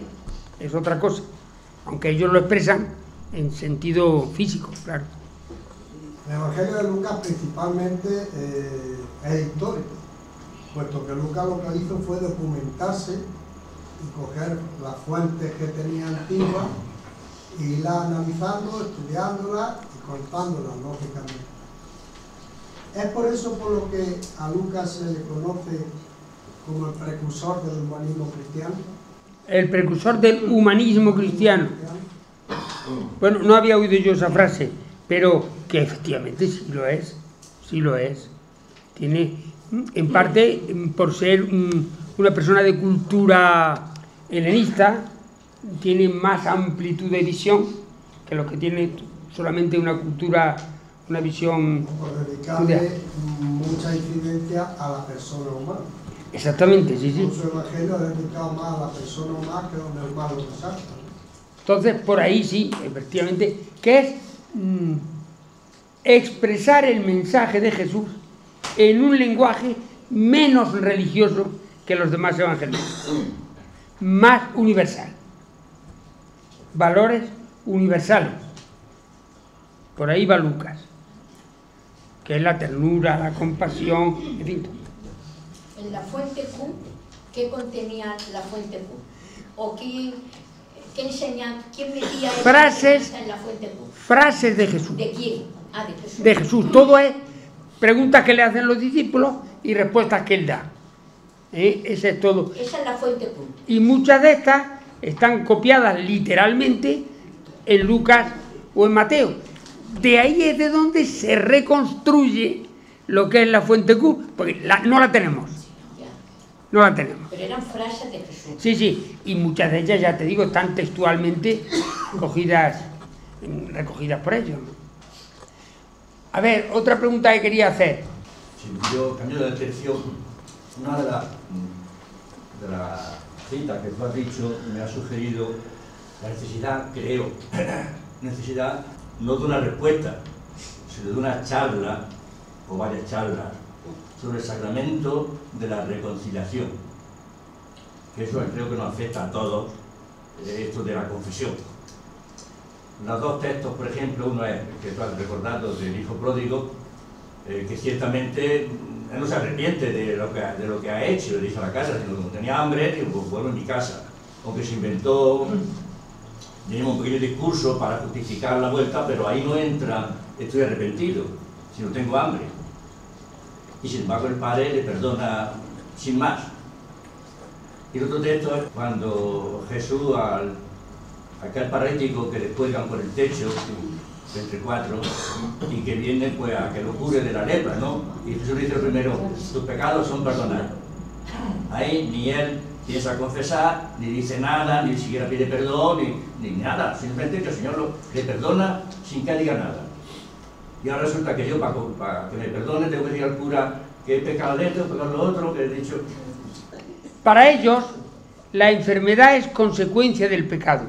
[SPEAKER 1] Es otra cosa. Aunque ellos lo expresan en sentido físico, claro.
[SPEAKER 5] El Evangelio de Lucas principalmente eh, es histórico, puesto que Lucas lo que hizo fue documentarse y coger las fuentes que tenía antiguas y irlas analizando, estudiándolas y contándolas, lógicamente. Es por eso por lo que a Lucas se le conoce como el precursor del humanismo cristiano.
[SPEAKER 1] El precursor del humanismo cristiano. Bueno, no había oído yo esa frase, pero que efectivamente sí lo es, sí lo es. Tiene, en parte, por ser mm, una persona de cultura helenista, tiene más amplitud de visión que los que tiene solamente una cultura, una visión...
[SPEAKER 5] Por dedicarle mucha incidencia a la persona humana.
[SPEAKER 1] Exactamente, sí, sí.
[SPEAKER 5] Evangelio es dedicado más a la persona humana que resalta. ¿no?
[SPEAKER 1] Entonces, por ahí sí, efectivamente, que es mm, expresar el mensaje de Jesús en un lenguaje menos religioso que los demás evangelios, más universal. Valores universales. Por ahí va Lucas, que es la ternura, la compasión, en fin.
[SPEAKER 4] En la fuente Q, ¿qué contenía la fuente Q? ¿O quién, qué enseña, quién metía
[SPEAKER 1] Frases.
[SPEAKER 4] en la fuente Q?
[SPEAKER 1] Frases de Jesús.
[SPEAKER 4] ¿De quién? Ah, de Jesús.
[SPEAKER 1] Todo es preguntas que le hacen los discípulos y respuestas que él da. ¿Eh? Ese es todo.
[SPEAKER 4] Esa es la fuente Q.
[SPEAKER 1] Y muchas de estas están copiadas literalmente en Lucas o en Mateo. De ahí es de donde se reconstruye lo que es la fuente Q, porque la- no la tenemos, no la tenemos.
[SPEAKER 4] Pero eran frases de Jesús.
[SPEAKER 1] Sí, sí, y muchas de ellas, ya te digo, están textualmente cogidas, recogidas por ellos. A ver, otra pregunta que quería hacer.
[SPEAKER 6] Yo cambio de atención, una de las de las citas que tú has dicho me ha sugerido la necesidad, creo, necesidad no de una respuesta, sino de una charla o varias charlas sobre el sacramento de la reconciliación. Que eso creo que nos afecta a todos, eh, esto de la confesión. Los dos textos, por ejemplo, uno es que tú has recordado del hijo pródigo, eh, que ciertamente mm, no se arrepiente de lo que, ha- hecho, le dice a la casa, sino como tenía hambre, digo, pues mi casa. Aunque se inventó, tenemos un pequeño discurso para justificar la vuelta, pero ahí no entra, estoy arrepentido, sino tengo hambre. Y sin embargo el padre le perdona sin más. Y el otro texto es cuando Jesús al aquel paralítico que le cuelgan por el techo entre cuatro y que viene pues a que lo cure de la lepra, ¿no? Y Jesús dice primero, tus pecados son perdonados. Ahí ni él piensa confesar, ni dice nada, ni siquiera pide perdón, ni, ni nada. Simplemente que el Señor lo, le perdona sin que diga nada. Y ahora resulta que yo, para, para que me perdone, tengo que decir al cura que he pecado de esto, he pecado de lo otro, que he dicho...
[SPEAKER 1] Para ellos, la enfermedad es consecuencia del pecado.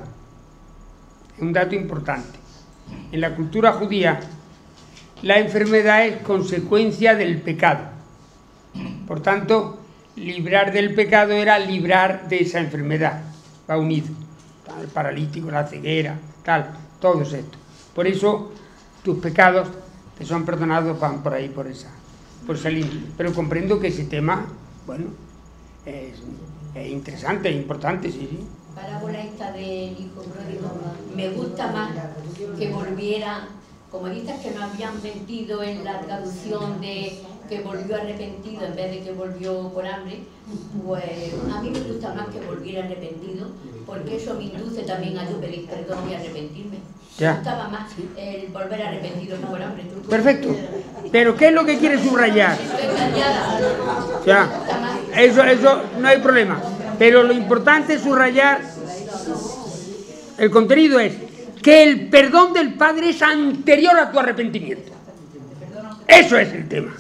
[SPEAKER 1] Un dato importante. En la cultura judía, la enfermedad es consecuencia del pecado. Por tanto, librar del pecado era librar de esa enfermedad. Va unido. El paralítico, la ceguera, tal, todo esto. Por eso, tus pecados te son perdonados, van por ahí, por esa, por línea. Pero comprendo que ese tema, bueno, es, es interesante, es importante, sí, sí.
[SPEAKER 4] Parábola esta del hijo pródigo me gusta más que volviera, como dices que no habían mentido en la traducción de que volvió arrepentido en vez de que volvió por hambre, pues a mí me gusta más que volviera arrepentido, porque eso me induce también a yo pedir perdón y arrepentirme.
[SPEAKER 1] Ya.
[SPEAKER 4] Me gustaba más el volver arrepentido que por hambre. ¿Tú?
[SPEAKER 1] Perfecto. Pero ¿qué es lo que quiere subrayar?
[SPEAKER 4] Estoy
[SPEAKER 1] sea, eso, eso no hay problema. Pero lo importante es subrayar, el contenido es que el perdón del Padre es anterior a tu arrepentimiento. Eso es el tema.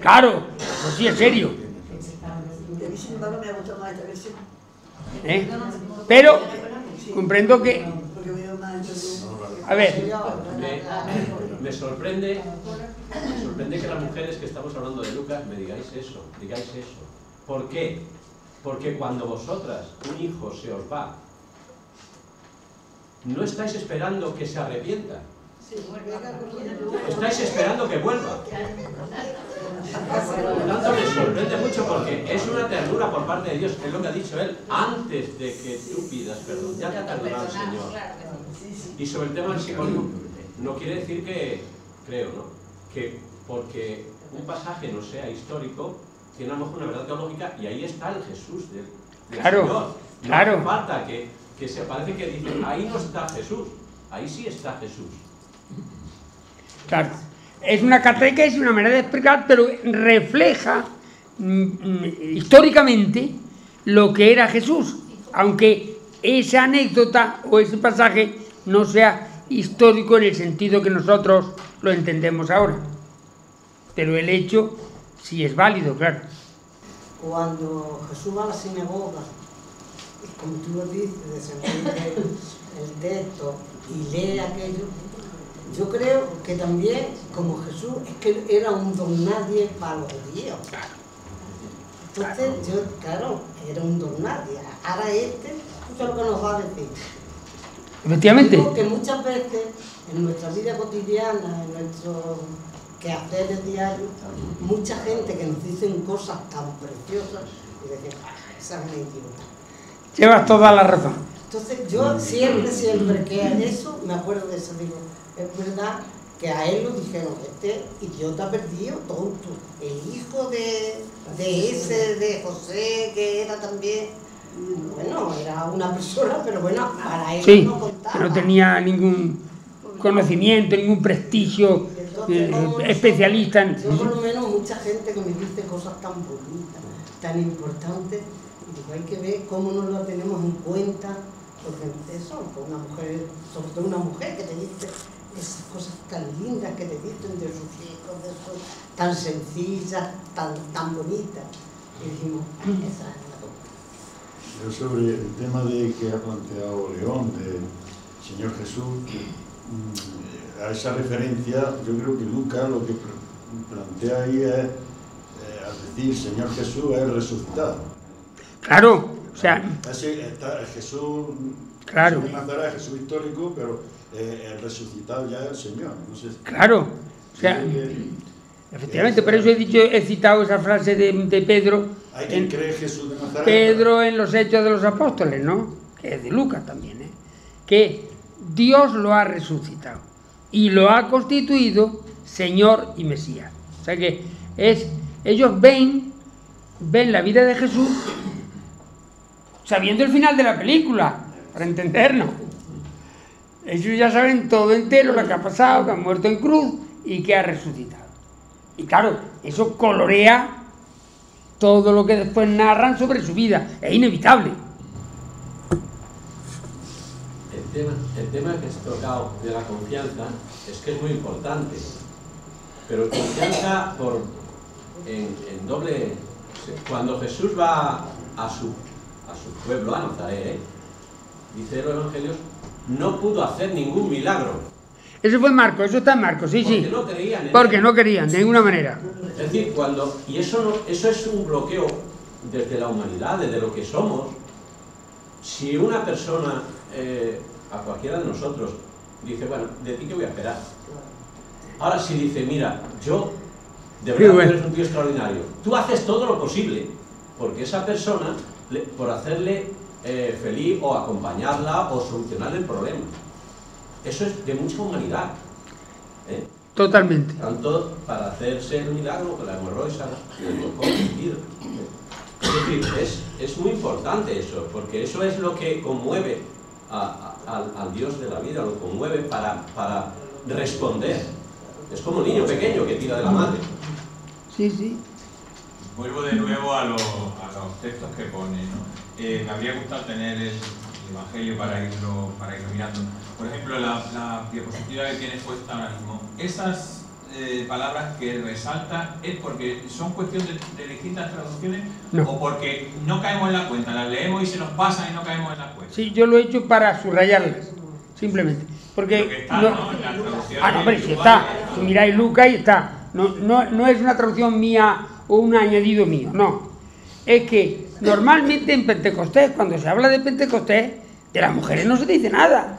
[SPEAKER 1] Claro, pues sí es serio. ¿Eh? Pero comprendo que... A ver.
[SPEAKER 7] Me, me sorprende, me sorprende que las mujeres que estamos hablando de Lucas me digáis eso, digáis eso. ¿Por qué? Porque cuando vosotras, un hijo se os va, no estáis esperando que se arrepienta. Estáis esperando que vuelva. Por tanto, me sorprende mucho porque es una ternura por parte de Dios, es lo que ha dicho Él, antes de que tú pidas perdón. Ya te ha perdonado el Señor. Y sobre el tema del psicólogo, no quiere decir que, creo, ¿no? Que porque un pasaje no sea histórico, tiene a lo mejor una verdad teológica y ahí está el Jesús del, del
[SPEAKER 1] Claro,
[SPEAKER 7] Señor. No
[SPEAKER 1] claro.
[SPEAKER 7] hace falta que, que se parece que dicen, ahí no está Jesús, ahí sí está Jesús.
[SPEAKER 1] Claro. Es una catequesis, una manera de explicar, pero refleja mm, mm, históricamente lo que era Jesús, aunque esa anécdota o ese pasaje no sea histórico en el sentido que nosotros lo entendemos ahora. Pero el hecho sí es válido, claro.
[SPEAKER 8] Cuando Jesús va a la sinagoga, y como tú lo dices, desenvuelve el texto y lee aquello, yo creo que también, como Jesús, es que era un don nadie para los judíos. Entonces, yo, claro, era un don nadie. Ahora este, escucha lo que nos va a decir.
[SPEAKER 1] Efectivamente.
[SPEAKER 8] Digo que muchas veces en nuestra vida cotidiana, en nuestro quehaceres diarios, mucha gente que nos dicen cosas tan preciosas y decimos, "Ah, esa es una idiota.
[SPEAKER 1] Llevas toda la razón.
[SPEAKER 8] Entonces yo siempre, siempre que hay eso, me acuerdo de eso, digo, es verdad que a él lo dijeron, este idiota perdido, tonto, el hijo de, de ese, de José, que era también, bueno, era una persona, pero bueno, para él
[SPEAKER 1] Sí,
[SPEAKER 8] no
[SPEAKER 1] que
[SPEAKER 8] contaba.
[SPEAKER 1] no tenía ningún conocimiento, ningún prestigio eh, especialista en...
[SPEAKER 8] Yo por lo menos mucha gente que me dice cosas tan bonitas, tan importantes, y digo, hay que ver cómo no lo tenemos en cuenta, porque eso, que una mujer, sobre todo una mujer que te dice esas cosas tan lindas que te dicen de sus hijos, de eso, tan sencillas, tan, tan bonitas. Y dijimos, esa es la cosa.
[SPEAKER 9] Yo sobre el tema de que ha planteado León, del Señor Jesús, mm, a esa referencia, yo creo que Lucas lo que plantea ahí es, eh, al decir Señor Jesús, es resucitado.
[SPEAKER 1] Claro, o sea,
[SPEAKER 9] Ese está Jesús,
[SPEAKER 1] Claro.
[SPEAKER 9] Jesús de Nazaret, Jesús histórico, pero eh, el resucitado ya es el Señor. Entonces,
[SPEAKER 1] claro, o sea,
[SPEAKER 9] que
[SPEAKER 1] efectivamente, por eso he dicho, he citado esa frase de, de Pedro,
[SPEAKER 9] hay quien
[SPEAKER 1] en
[SPEAKER 9] cree Jesús de Nazaret.
[SPEAKER 1] Pedro en los Hechos de los Apóstoles, ¿no? Que es de Lucas también, ¿eh? Que Dios lo ha resucitado y lo ha constituido Señor y Mesías. O sea que es, ellos ven, ven la vida de Jesús sabiendo el final de la película, para entendernos. Ellos ya saben todo entero, lo que ha pasado, que ha muerto en cruz y que ha resucitado. Y claro, eso colorea todo lo que después narran sobre su vida. Es inevitable.
[SPEAKER 7] Tema, el tema que has tocado de la confianza es que es muy importante, pero confianza por, en, en doble... Cuando Jesús va a su, a su pueblo, a Nazaret, ¿eh? dice los evangelios, no pudo hacer ningún milagro,
[SPEAKER 1] Eso fue Marcos, eso está en Marcos, sí,
[SPEAKER 7] porque
[SPEAKER 1] sí.
[SPEAKER 7] no creían en
[SPEAKER 1] Porque no querían, de ninguna manera.
[SPEAKER 7] Es decir, cuando, y eso, no, eso es un bloqueo desde la humanidad, desde lo que somos. Si una persona, eh, a cualquiera de nosotros, dice, bueno, ¿de ti qué voy a esperar? Ahora si dice, mira, yo, de verdad,
[SPEAKER 1] bueno.
[SPEAKER 7] eres un tío extraordinario, tú haces todo lo posible, porque esa persona, le- por hacerle eh, feliz o acompañarla o solucionar el problema. Eso es de mucha humanidad. ¿eh?
[SPEAKER 1] Totalmente.
[SPEAKER 7] tanto para hacerse el milagro con la hemorroisa el tocó sentir. Es decir, es, es muy importante eso, porque eso es lo que conmueve a- a- al, al Dios de la vida, lo conmueve para, para responder. Es como un niño pequeño que tira de la madre.
[SPEAKER 1] Sí, sí.
[SPEAKER 3] vuelvo de nuevo a, los, a los textos que pone. ¿no? Eh, me habría gustado tener el, Evangelio para irlo, para irlo mirando. Por ejemplo, la, la diapositiva que tienes puesta ahora mismo. Esas eh, palabras que resalta es porque son cuestión de, distintas traducciones o porque no caemos en la cuenta, las leemos y se nos pasan y no caemos en la cuenta.
[SPEAKER 1] Sí, yo lo he hecho para subrayarlas, simplemente. Porque
[SPEAKER 3] está,
[SPEAKER 1] no,
[SPEAKER 3] ¿no? En
[SPEAKER 1] ah, no, hombre, si está. Si miráis Lucas y está. No, no, no es una traducción mía o un añadido mío, no. Es que normalmente en Pentecostés, cuando se habla de Pentecostés, de las mujeres no se dice nada.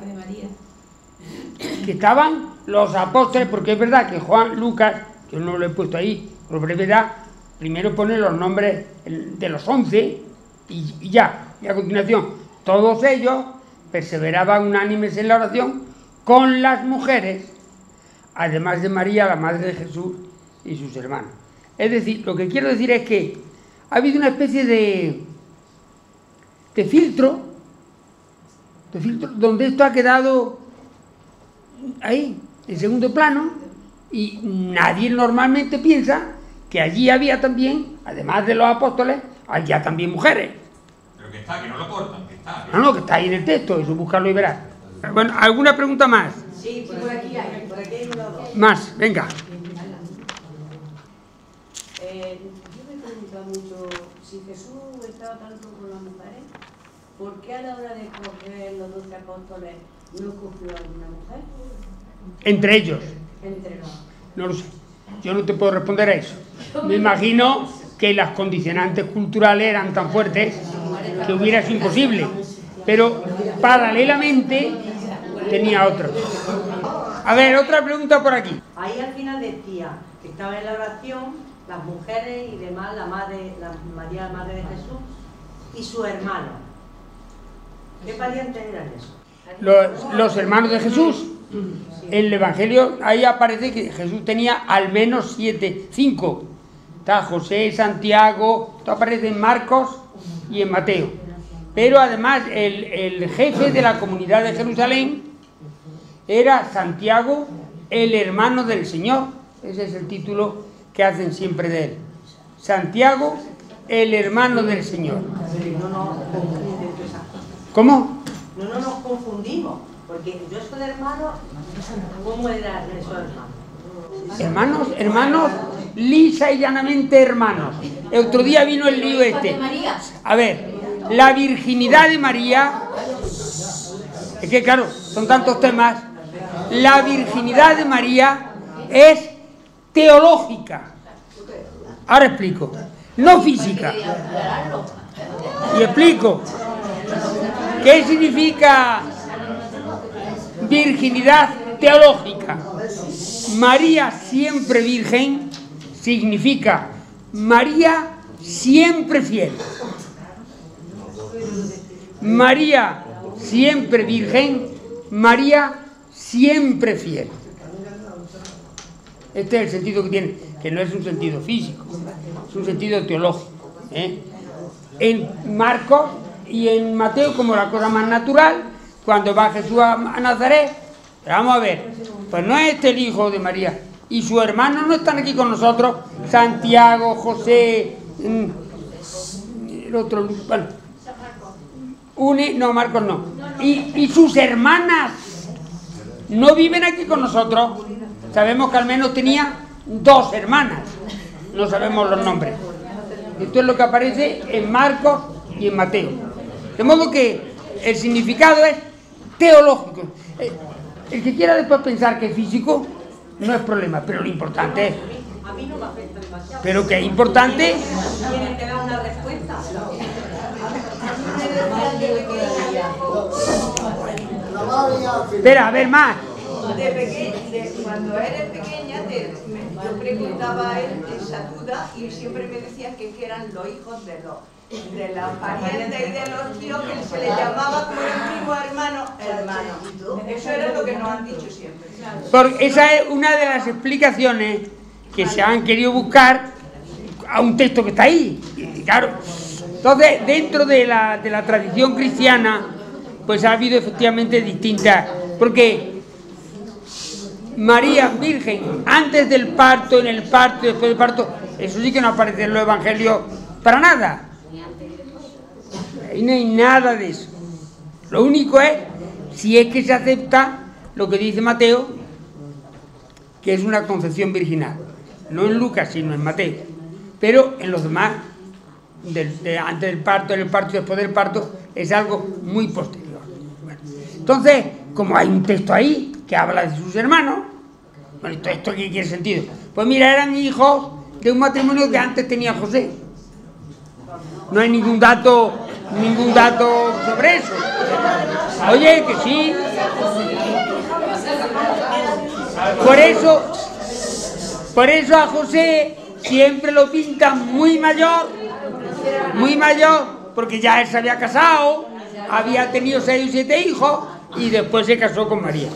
[SPEAKER 1] Que estaban los apóstoles, porque es verdad que Juan, Lucas, yo no lo he puesto ahí por brevedad, primero pone los nombres de los once y, ya, y a continuación, todos ellos perseveraban unánimes en la oración con las mujeres, además de María, la madre de Jesús y sus hermanos. Es decir, lo que quiero decir es que ha habido una especie de, de filtro, de filtro, donde esto ha quedado ahí, en segundo plano, y nadie normalmente piensa que allí había también, además de los apóstoles, había también mujeres.
[SPEAKER 3] Pero que está, que no lo cortan, que está.
[SPEAKER 1] No, no, que está ahí en el texto, eso buscarlo y verás. Bueno, ¿alguna pregunta más?
[SPEAKER 8] Sí, por aquí hay, por aquí hay uno dos.
[SPEAKER 1] Más, venga.
[SPEAKER 10] Eh, yo me he preguntado mucho, si Jesús estaba tanto con las mujeres, ¿por qué a la hora de escoger los doce apóstoles no escogió a alguna mujer?
[SPEAKER 1] Entre ellos.
[SPEAKER 10] Entre los.
[SPEAKER 1] No lo sé. Yo no te puedo responder a eso. Me imagino que las condicionantes culturales eran tan fuertes que hubiera sido imposible. Pero paralelamente tenía otros. A ver, otra pregunta por aquí.
[SPEAKER 10] Ahí al final decía que estaba en la oración las mujeres y demás, la madre, la María, la madre de Jesús, y su hermano. ¿Qué parientes eran esos?
[SPEAKER 1] Los, los hermanos de Jesús. El Evangelio ahí aparece que Jesús tenía al menos siete, cinco. Está José, Santiago, esto aparece en Marcos y en Mateo. Pero además el, el jefe de la comunidad de Jerusalén era Santiago, el hermano del Señor. Ese es el título que hacen siempre de él. Santiago, el hermano del Señor. ¿Cómo?
[SPEAKER 10] No nos confundimos, porque yo soy de hermano, ¿cómo eran esos hermanos?
[SPEAKER 1] Hermanos, hermanos, lisa y llanamente hermanos. El otro día vino el lío este. A ver, la virginidad de María, es que claro, son tantos temas, la virginidad de María es teológica. Ahora explico. No física. Y explico. ¿Qué significa virginidad teológica? María siempre virgen significa María siempre fiel. María siempre virgen, María siempre fiel. Este es el sentido que tiene, que no es un sentido físico, es un sentido teológico. ¿eh? En Marcos y en Mateo, como la cosa más natural, cuando va Jesús a, Nazaret, vamos a ver, pues no es este el hijo de María, y su hermano no están aquí con nosotros, Santiago, José, mm, el otro, bueno, no, Marcos no, y, y sus hermanas no viven aquí con nosotros, Sabemos que al menos tenía dos hermanas. No sabemos los nombres. Esto es lo que aparece en Marcos y en Mateo. De modo que el significado es teológico. Eh, el que quiera después pensar que es físico, no es problema, pero lo importante es. Pero que es importante.
[SPEAKER 10] una respuesta.
[SPEAKER 1] Espera, a ver más
[SPEAKER 11] de, peque, cuando eres pequeña, te, me, yo preguntaba esa duda y siempre me decía que, que eran los hijos de los de la pariente y de los tíos que se le llamaba como el primo hermano, hermano. Eso era lo que nos han dicho siempre.
[SPEAKER 1] Porque esa es una de las explicaciones que se han querido buscar a un texto que está ahí. Claro. Entonces, dentro de la, de la tradición cristiana, pues ha habido efectivamente distintas. Porque María Virgen, antes del parto, en el parto, después del parto, Eso sí que no aparece en los evangelios para nada. Ahí no hay nada de eso. Lo único es si es que se acepta lo que dice Mateo, que es una concepción virginal. No en Lucas, sino en Mateo. Pero en los demás, antes del parto, en el parto y después del parto, es algo muy posterior. entonces, como hay un texto ahí que habla de sus hermanos, bueno, ¿esto, esto qué quiere sentido? Pues mira, eran hijos de un matrimonio que antes tenía José. No hay ningún dato, ningún dato sobre eso. Oye, que sí. Por eso, por eso a José siempre lo pintan muy mayor, muy mayor, porque ya él se había casado, había tenido seis o siete hijos y después se casó con María.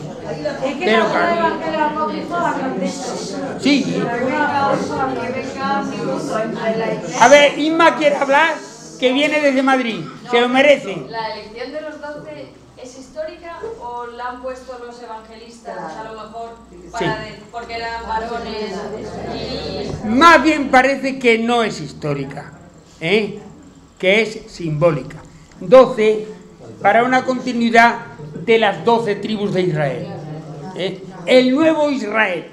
[SPEAKER 1] Pero Sí. A ver, Inma quiere hablar, que viene desde Madrid, se lo merece.
[SPEAKER 12] La elección de los doce es histórica o la han puesto los evangelistas a lo mejor para porque eran varones y...
[SPEAKER 1] Más bien parece que no es histórica, ¿eh? que es simbólica. Doce para una continuidad de las doce tribus de Israel. ¿eh? El nuevo Israel.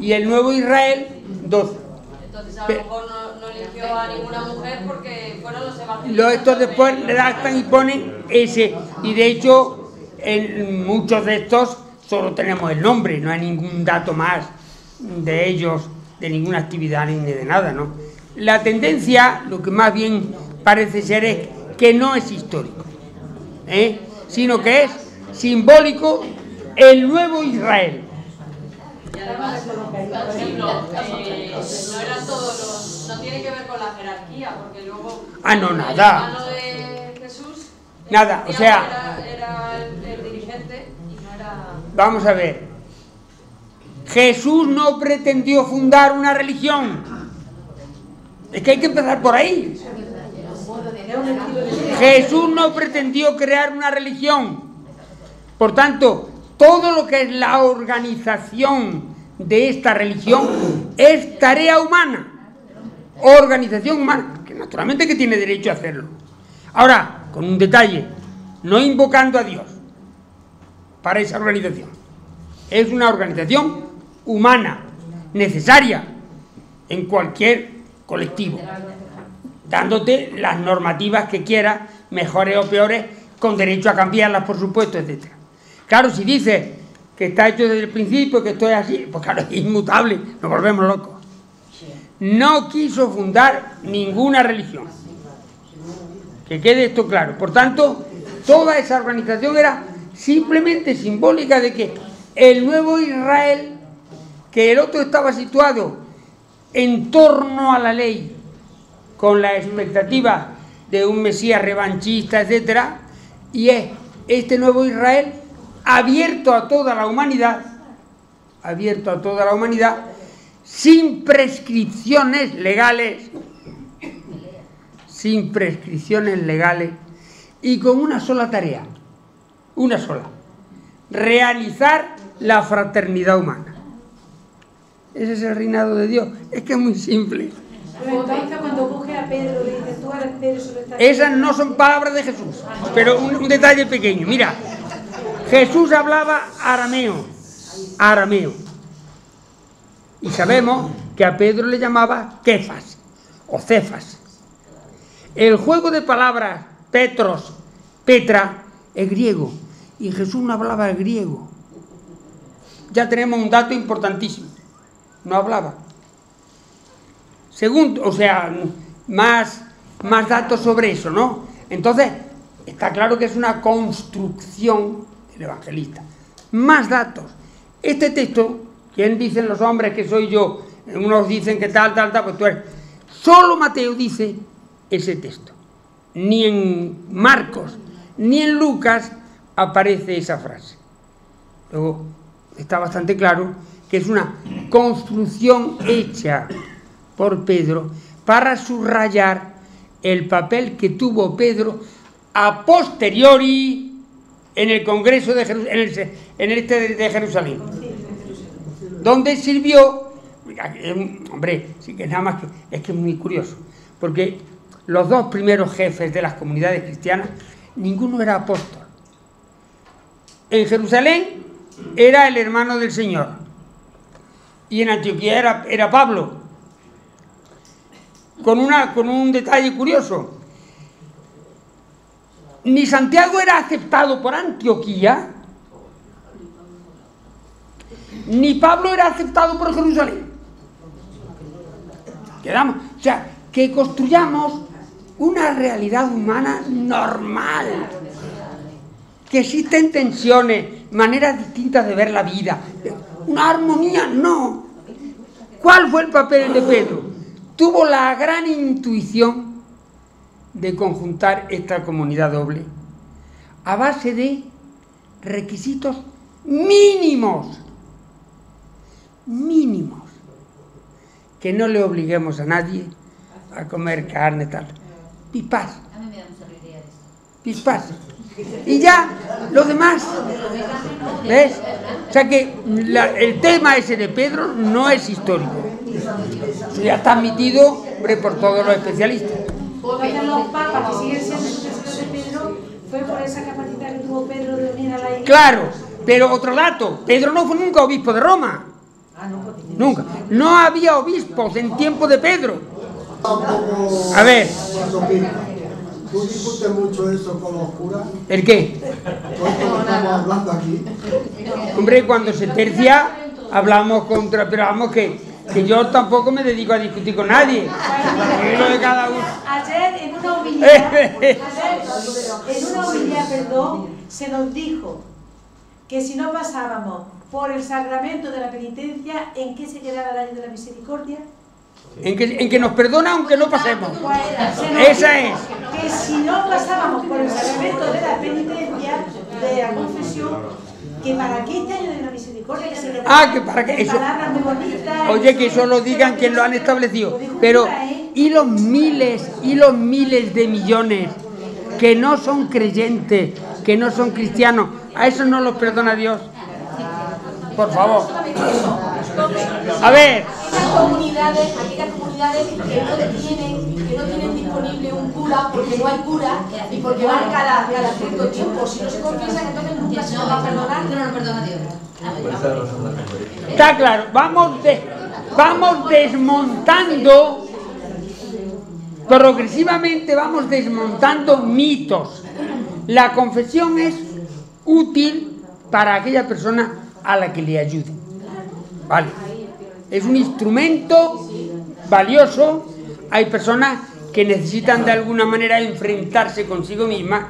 [SPEAKER 1] Y el nuevo Israel, doce.
[SPEAKER 12] Entonces a lo mejor no, eligió a ninguna mujer porque fueron los evangelistas.
[SPEAKER 1] Los estos después redactan y ponen ese. Y de hecho, en muchos de estos solo tenemos el nombre, no hay ningún dato más de ellos, de ninguna actividad ni de nada, ¿no? La tendencia, lo que más bien parece ser es que no es histórico, ¿eh? sino que es simbólico el nuevo Israel.
[SPEAKER 12] Y además, eh, no eran todos los. No tiene que ver con la jerarquía, porque luego.
[SPEAKER 1] Ah, no, nada.
[SPEAKER 12] de Jesús.
[SPEAKER 1] Nada, o sea.
[SPEAKER 12] Era, el, dirigente y no era.
[SPEAKER 1] Vamos a ver. Jesús no pretendió fundar una religión. Es que hay que empezar por ahí. Jesús no pretendió crear una religión. Por tanto, todo lo que es la organización de esta religión es tarea humana. Organización humana, que naturalmente que tiene derecho a hacerlo. Ahora, con un detalle, no invocando a Dios para esa organización. Es una organización humana, necesaria en cualquier colectivo dándote las normativas que quieras, mejores o peores, con derecho a cambiarlas, por supuesto, etc. Claro, si dices que está hecho desde el principio, que esto es así, pues claro, es inmutable, nos volvemos locos. No quiso fundar ninguna religión. Que quede esto claro. Por tanto, toda esa organización era simplemente simbólica de que el nuevo Israel, que el otro estaba situado en torno a la ley, con la expectativa de un Mesías revanchista, etcétera, y es este nuevo Israel abierto a toda la humanidad, abierto a toda la humanidad, sin prescripciones legales, sin prescripciones legales y con una sola tarea, una sola, realizar la fraternidad humana. Ese es el reinado de Dios. Es que es muy simple. Esas no son palabras de Jesús, pero un, detalle pequeño. Mira, Jesús hablaba arameo, arameo. Y sabemos que a Pedro le llamaba Kefas o Cefas. El juego de palabras Petros, Petra, es griego. Y Jesús no hablaba griego. Ya tenemos un dato importantísimo. No hablaba. Segundo, o sea, más, más datos sobre eso, ¿no? Entonces, está claro que es una construcción evangelista. Más datos. Este texto, ¿quién dicen los hombres que soy yo? Unos dicen que tal, tal, tal, pues tú eres. Solo Mateo dice ese texto. Ni en Marcos, ni en Lucas aparece esa frase. Luego, está bastante claro que es una construcción hecha por Pedro para subrayar el papel que tuvo Pedro a posteriori en el Congreso de Jerusalén, en, el, este de Jerusalén, donde sirvió hombre, sí que nada más que es que es muy curioso, porque los dos primeros jefes de las comunidades cristianas, ninguno era apóstol. En Jerusalén era el hermano del Señor y en Antioquía era, era Pablo. Con, una, con un detalle curioso. Ni Santiago era aceptado por Antioquía, ni Pablo era aceptado por Jerusalén. Quedamos. O sea, que construyamos una realidad humana normal. Que existen tensiones, maneras distintas de ver la vida. Una armonía, no. ¿Cuál fue el papel de Pedro? Tuvo la gran intuición de conjuntar esta comunidad doble a base de requisitos mínimos mínimos. Que no le obliguemos a nadie a comer carne tal. Pipas. Pipas. Y ya, lo demás. ¿Ves? O sea que el tema ese de Pedro no es histórico. ya está admitido por todos los especialistas.
[SPEAKER 10] Los papas que siguen siendo sucesores de Pedro fue por esa capacidad que tuvo Pedro de unir a la iglesia.
[SPEAKER 1] Claro, pero otro dato, Pedro no fue nunca obispo de Roma. Nunca. No había obispos en tiempo de Pedro. A ver.
[SPEAKER 5] ¿Tú discutes mucho eso con los curas?
[SPEAKER 1] ¿El qué?
[SPEAKER 5] estamos hablando aquí.
[SPEAKER 1] Hombre, cuando se tercia, hablamos contra, pero vamos que, que yo tampoco me dedico a discutir con nadie.
[SPEAKER 10] de cada uno. Ayer en una humildad, ayer, en una humildad, perdón, se nos dijo que si no pasábamos por el sacramento de la penitencia, ¿en qué se quedaba el año de la misericordia?
[SPEAKER 1] En que, en que nos perdona aunque no pasemos. Esa es.
[SPEAKER 10] Que si no pasábamos por el sacramento de la penitencia, de la confesión, que para qué este año de la misericordia que se
[SPEAKER 1] Ah, que para que eso. Oye, que eso lo digan quien lo han establecido. Pero, ¿eh? ¿y los miles, y los miles de millones que no son creyentes, que no son cristianos? ¿A eso no los perdona Dios? por favor. A ver.
[SPEAKER 13] Aquellas comunidades, aquellas comunidades que no tienen, que no tienen disponible un cura porque no hay cura y porque van cada, cada cierto tiempo. Si no se confiesan, entonces nunca se va a perdonar. No lo perdona Dios.
[SPEAKER 1] Está claro, vamos, de, vamos desmontando, progresivamente vamos desmontando mitos. La confesión es útil para aquella persona a la que le ayude. Vale. Es un instrumento valioso. Hay personas que necesitan de alguna manera enfrentarse consigo misma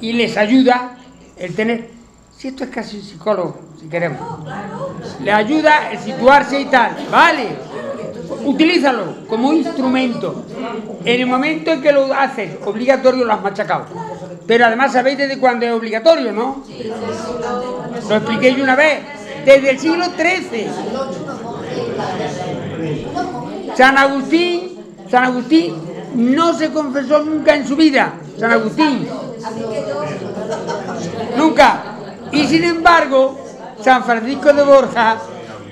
[SPEAKER 1] y les ayuda el tener. Si esto es casi un psicólogo, si queremos. Le ayuda el situarse y tal. Vale. Utilízalo como instrumento. En el momento en que lo haces obligatorio lo has machacado. Pero además sabéis desde cuándo es obligatorio, ¿no? Lo expliqué yo una vez desde el siglo XIII. San Agustín, San Agustín no se confesó nunca en su vida. San Agustín. Nunca. Y sin embargo, San Francisco de Borja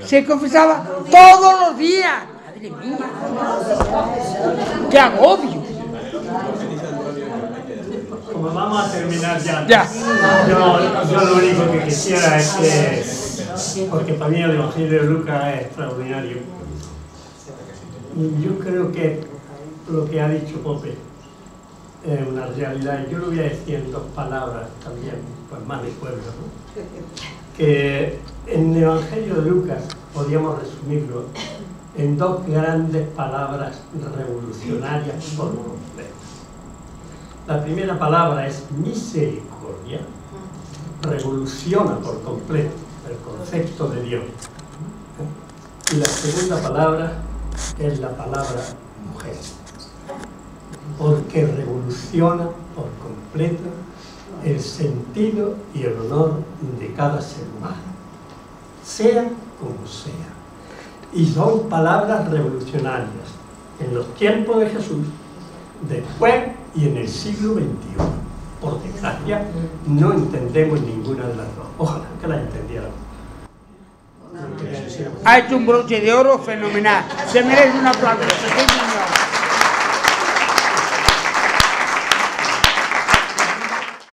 [SPEAKER 1] se confesaba todos los días. Madre mía. ¡Qué agobio!
[SPEAKER 14] Como vamos a terminar ya, ya. Yo, yo lo único que quisiera es que porque para mí el Evangelio de Lucas es extraordinario. Yo creo que lo que ha dicho Pope es una realidad. Yo lo voy a decir en dos palabras también, pues más mi pueblo. Que en el Evangelio de Lucas podríamos resumirlo en dos grandes palabras revolucionarias por completo. La primera palabra es misericordia, revoluciona por completo el concepto de Dios. Y la segunda palabra es la palabra mujer, porque revoluciona por completo el sentido y el honor de cada ser humano, sea como sea. Y son palabras revolucionarias en los tiempos de Jesús, después y en el siglo XXI. Por desgracia, no entendemos ninguna de las dos. Ojalá que la entendiéramos.
[SPEAKER 1] Ha hecho un broche de oro fenomenal. Se merece un aplauso.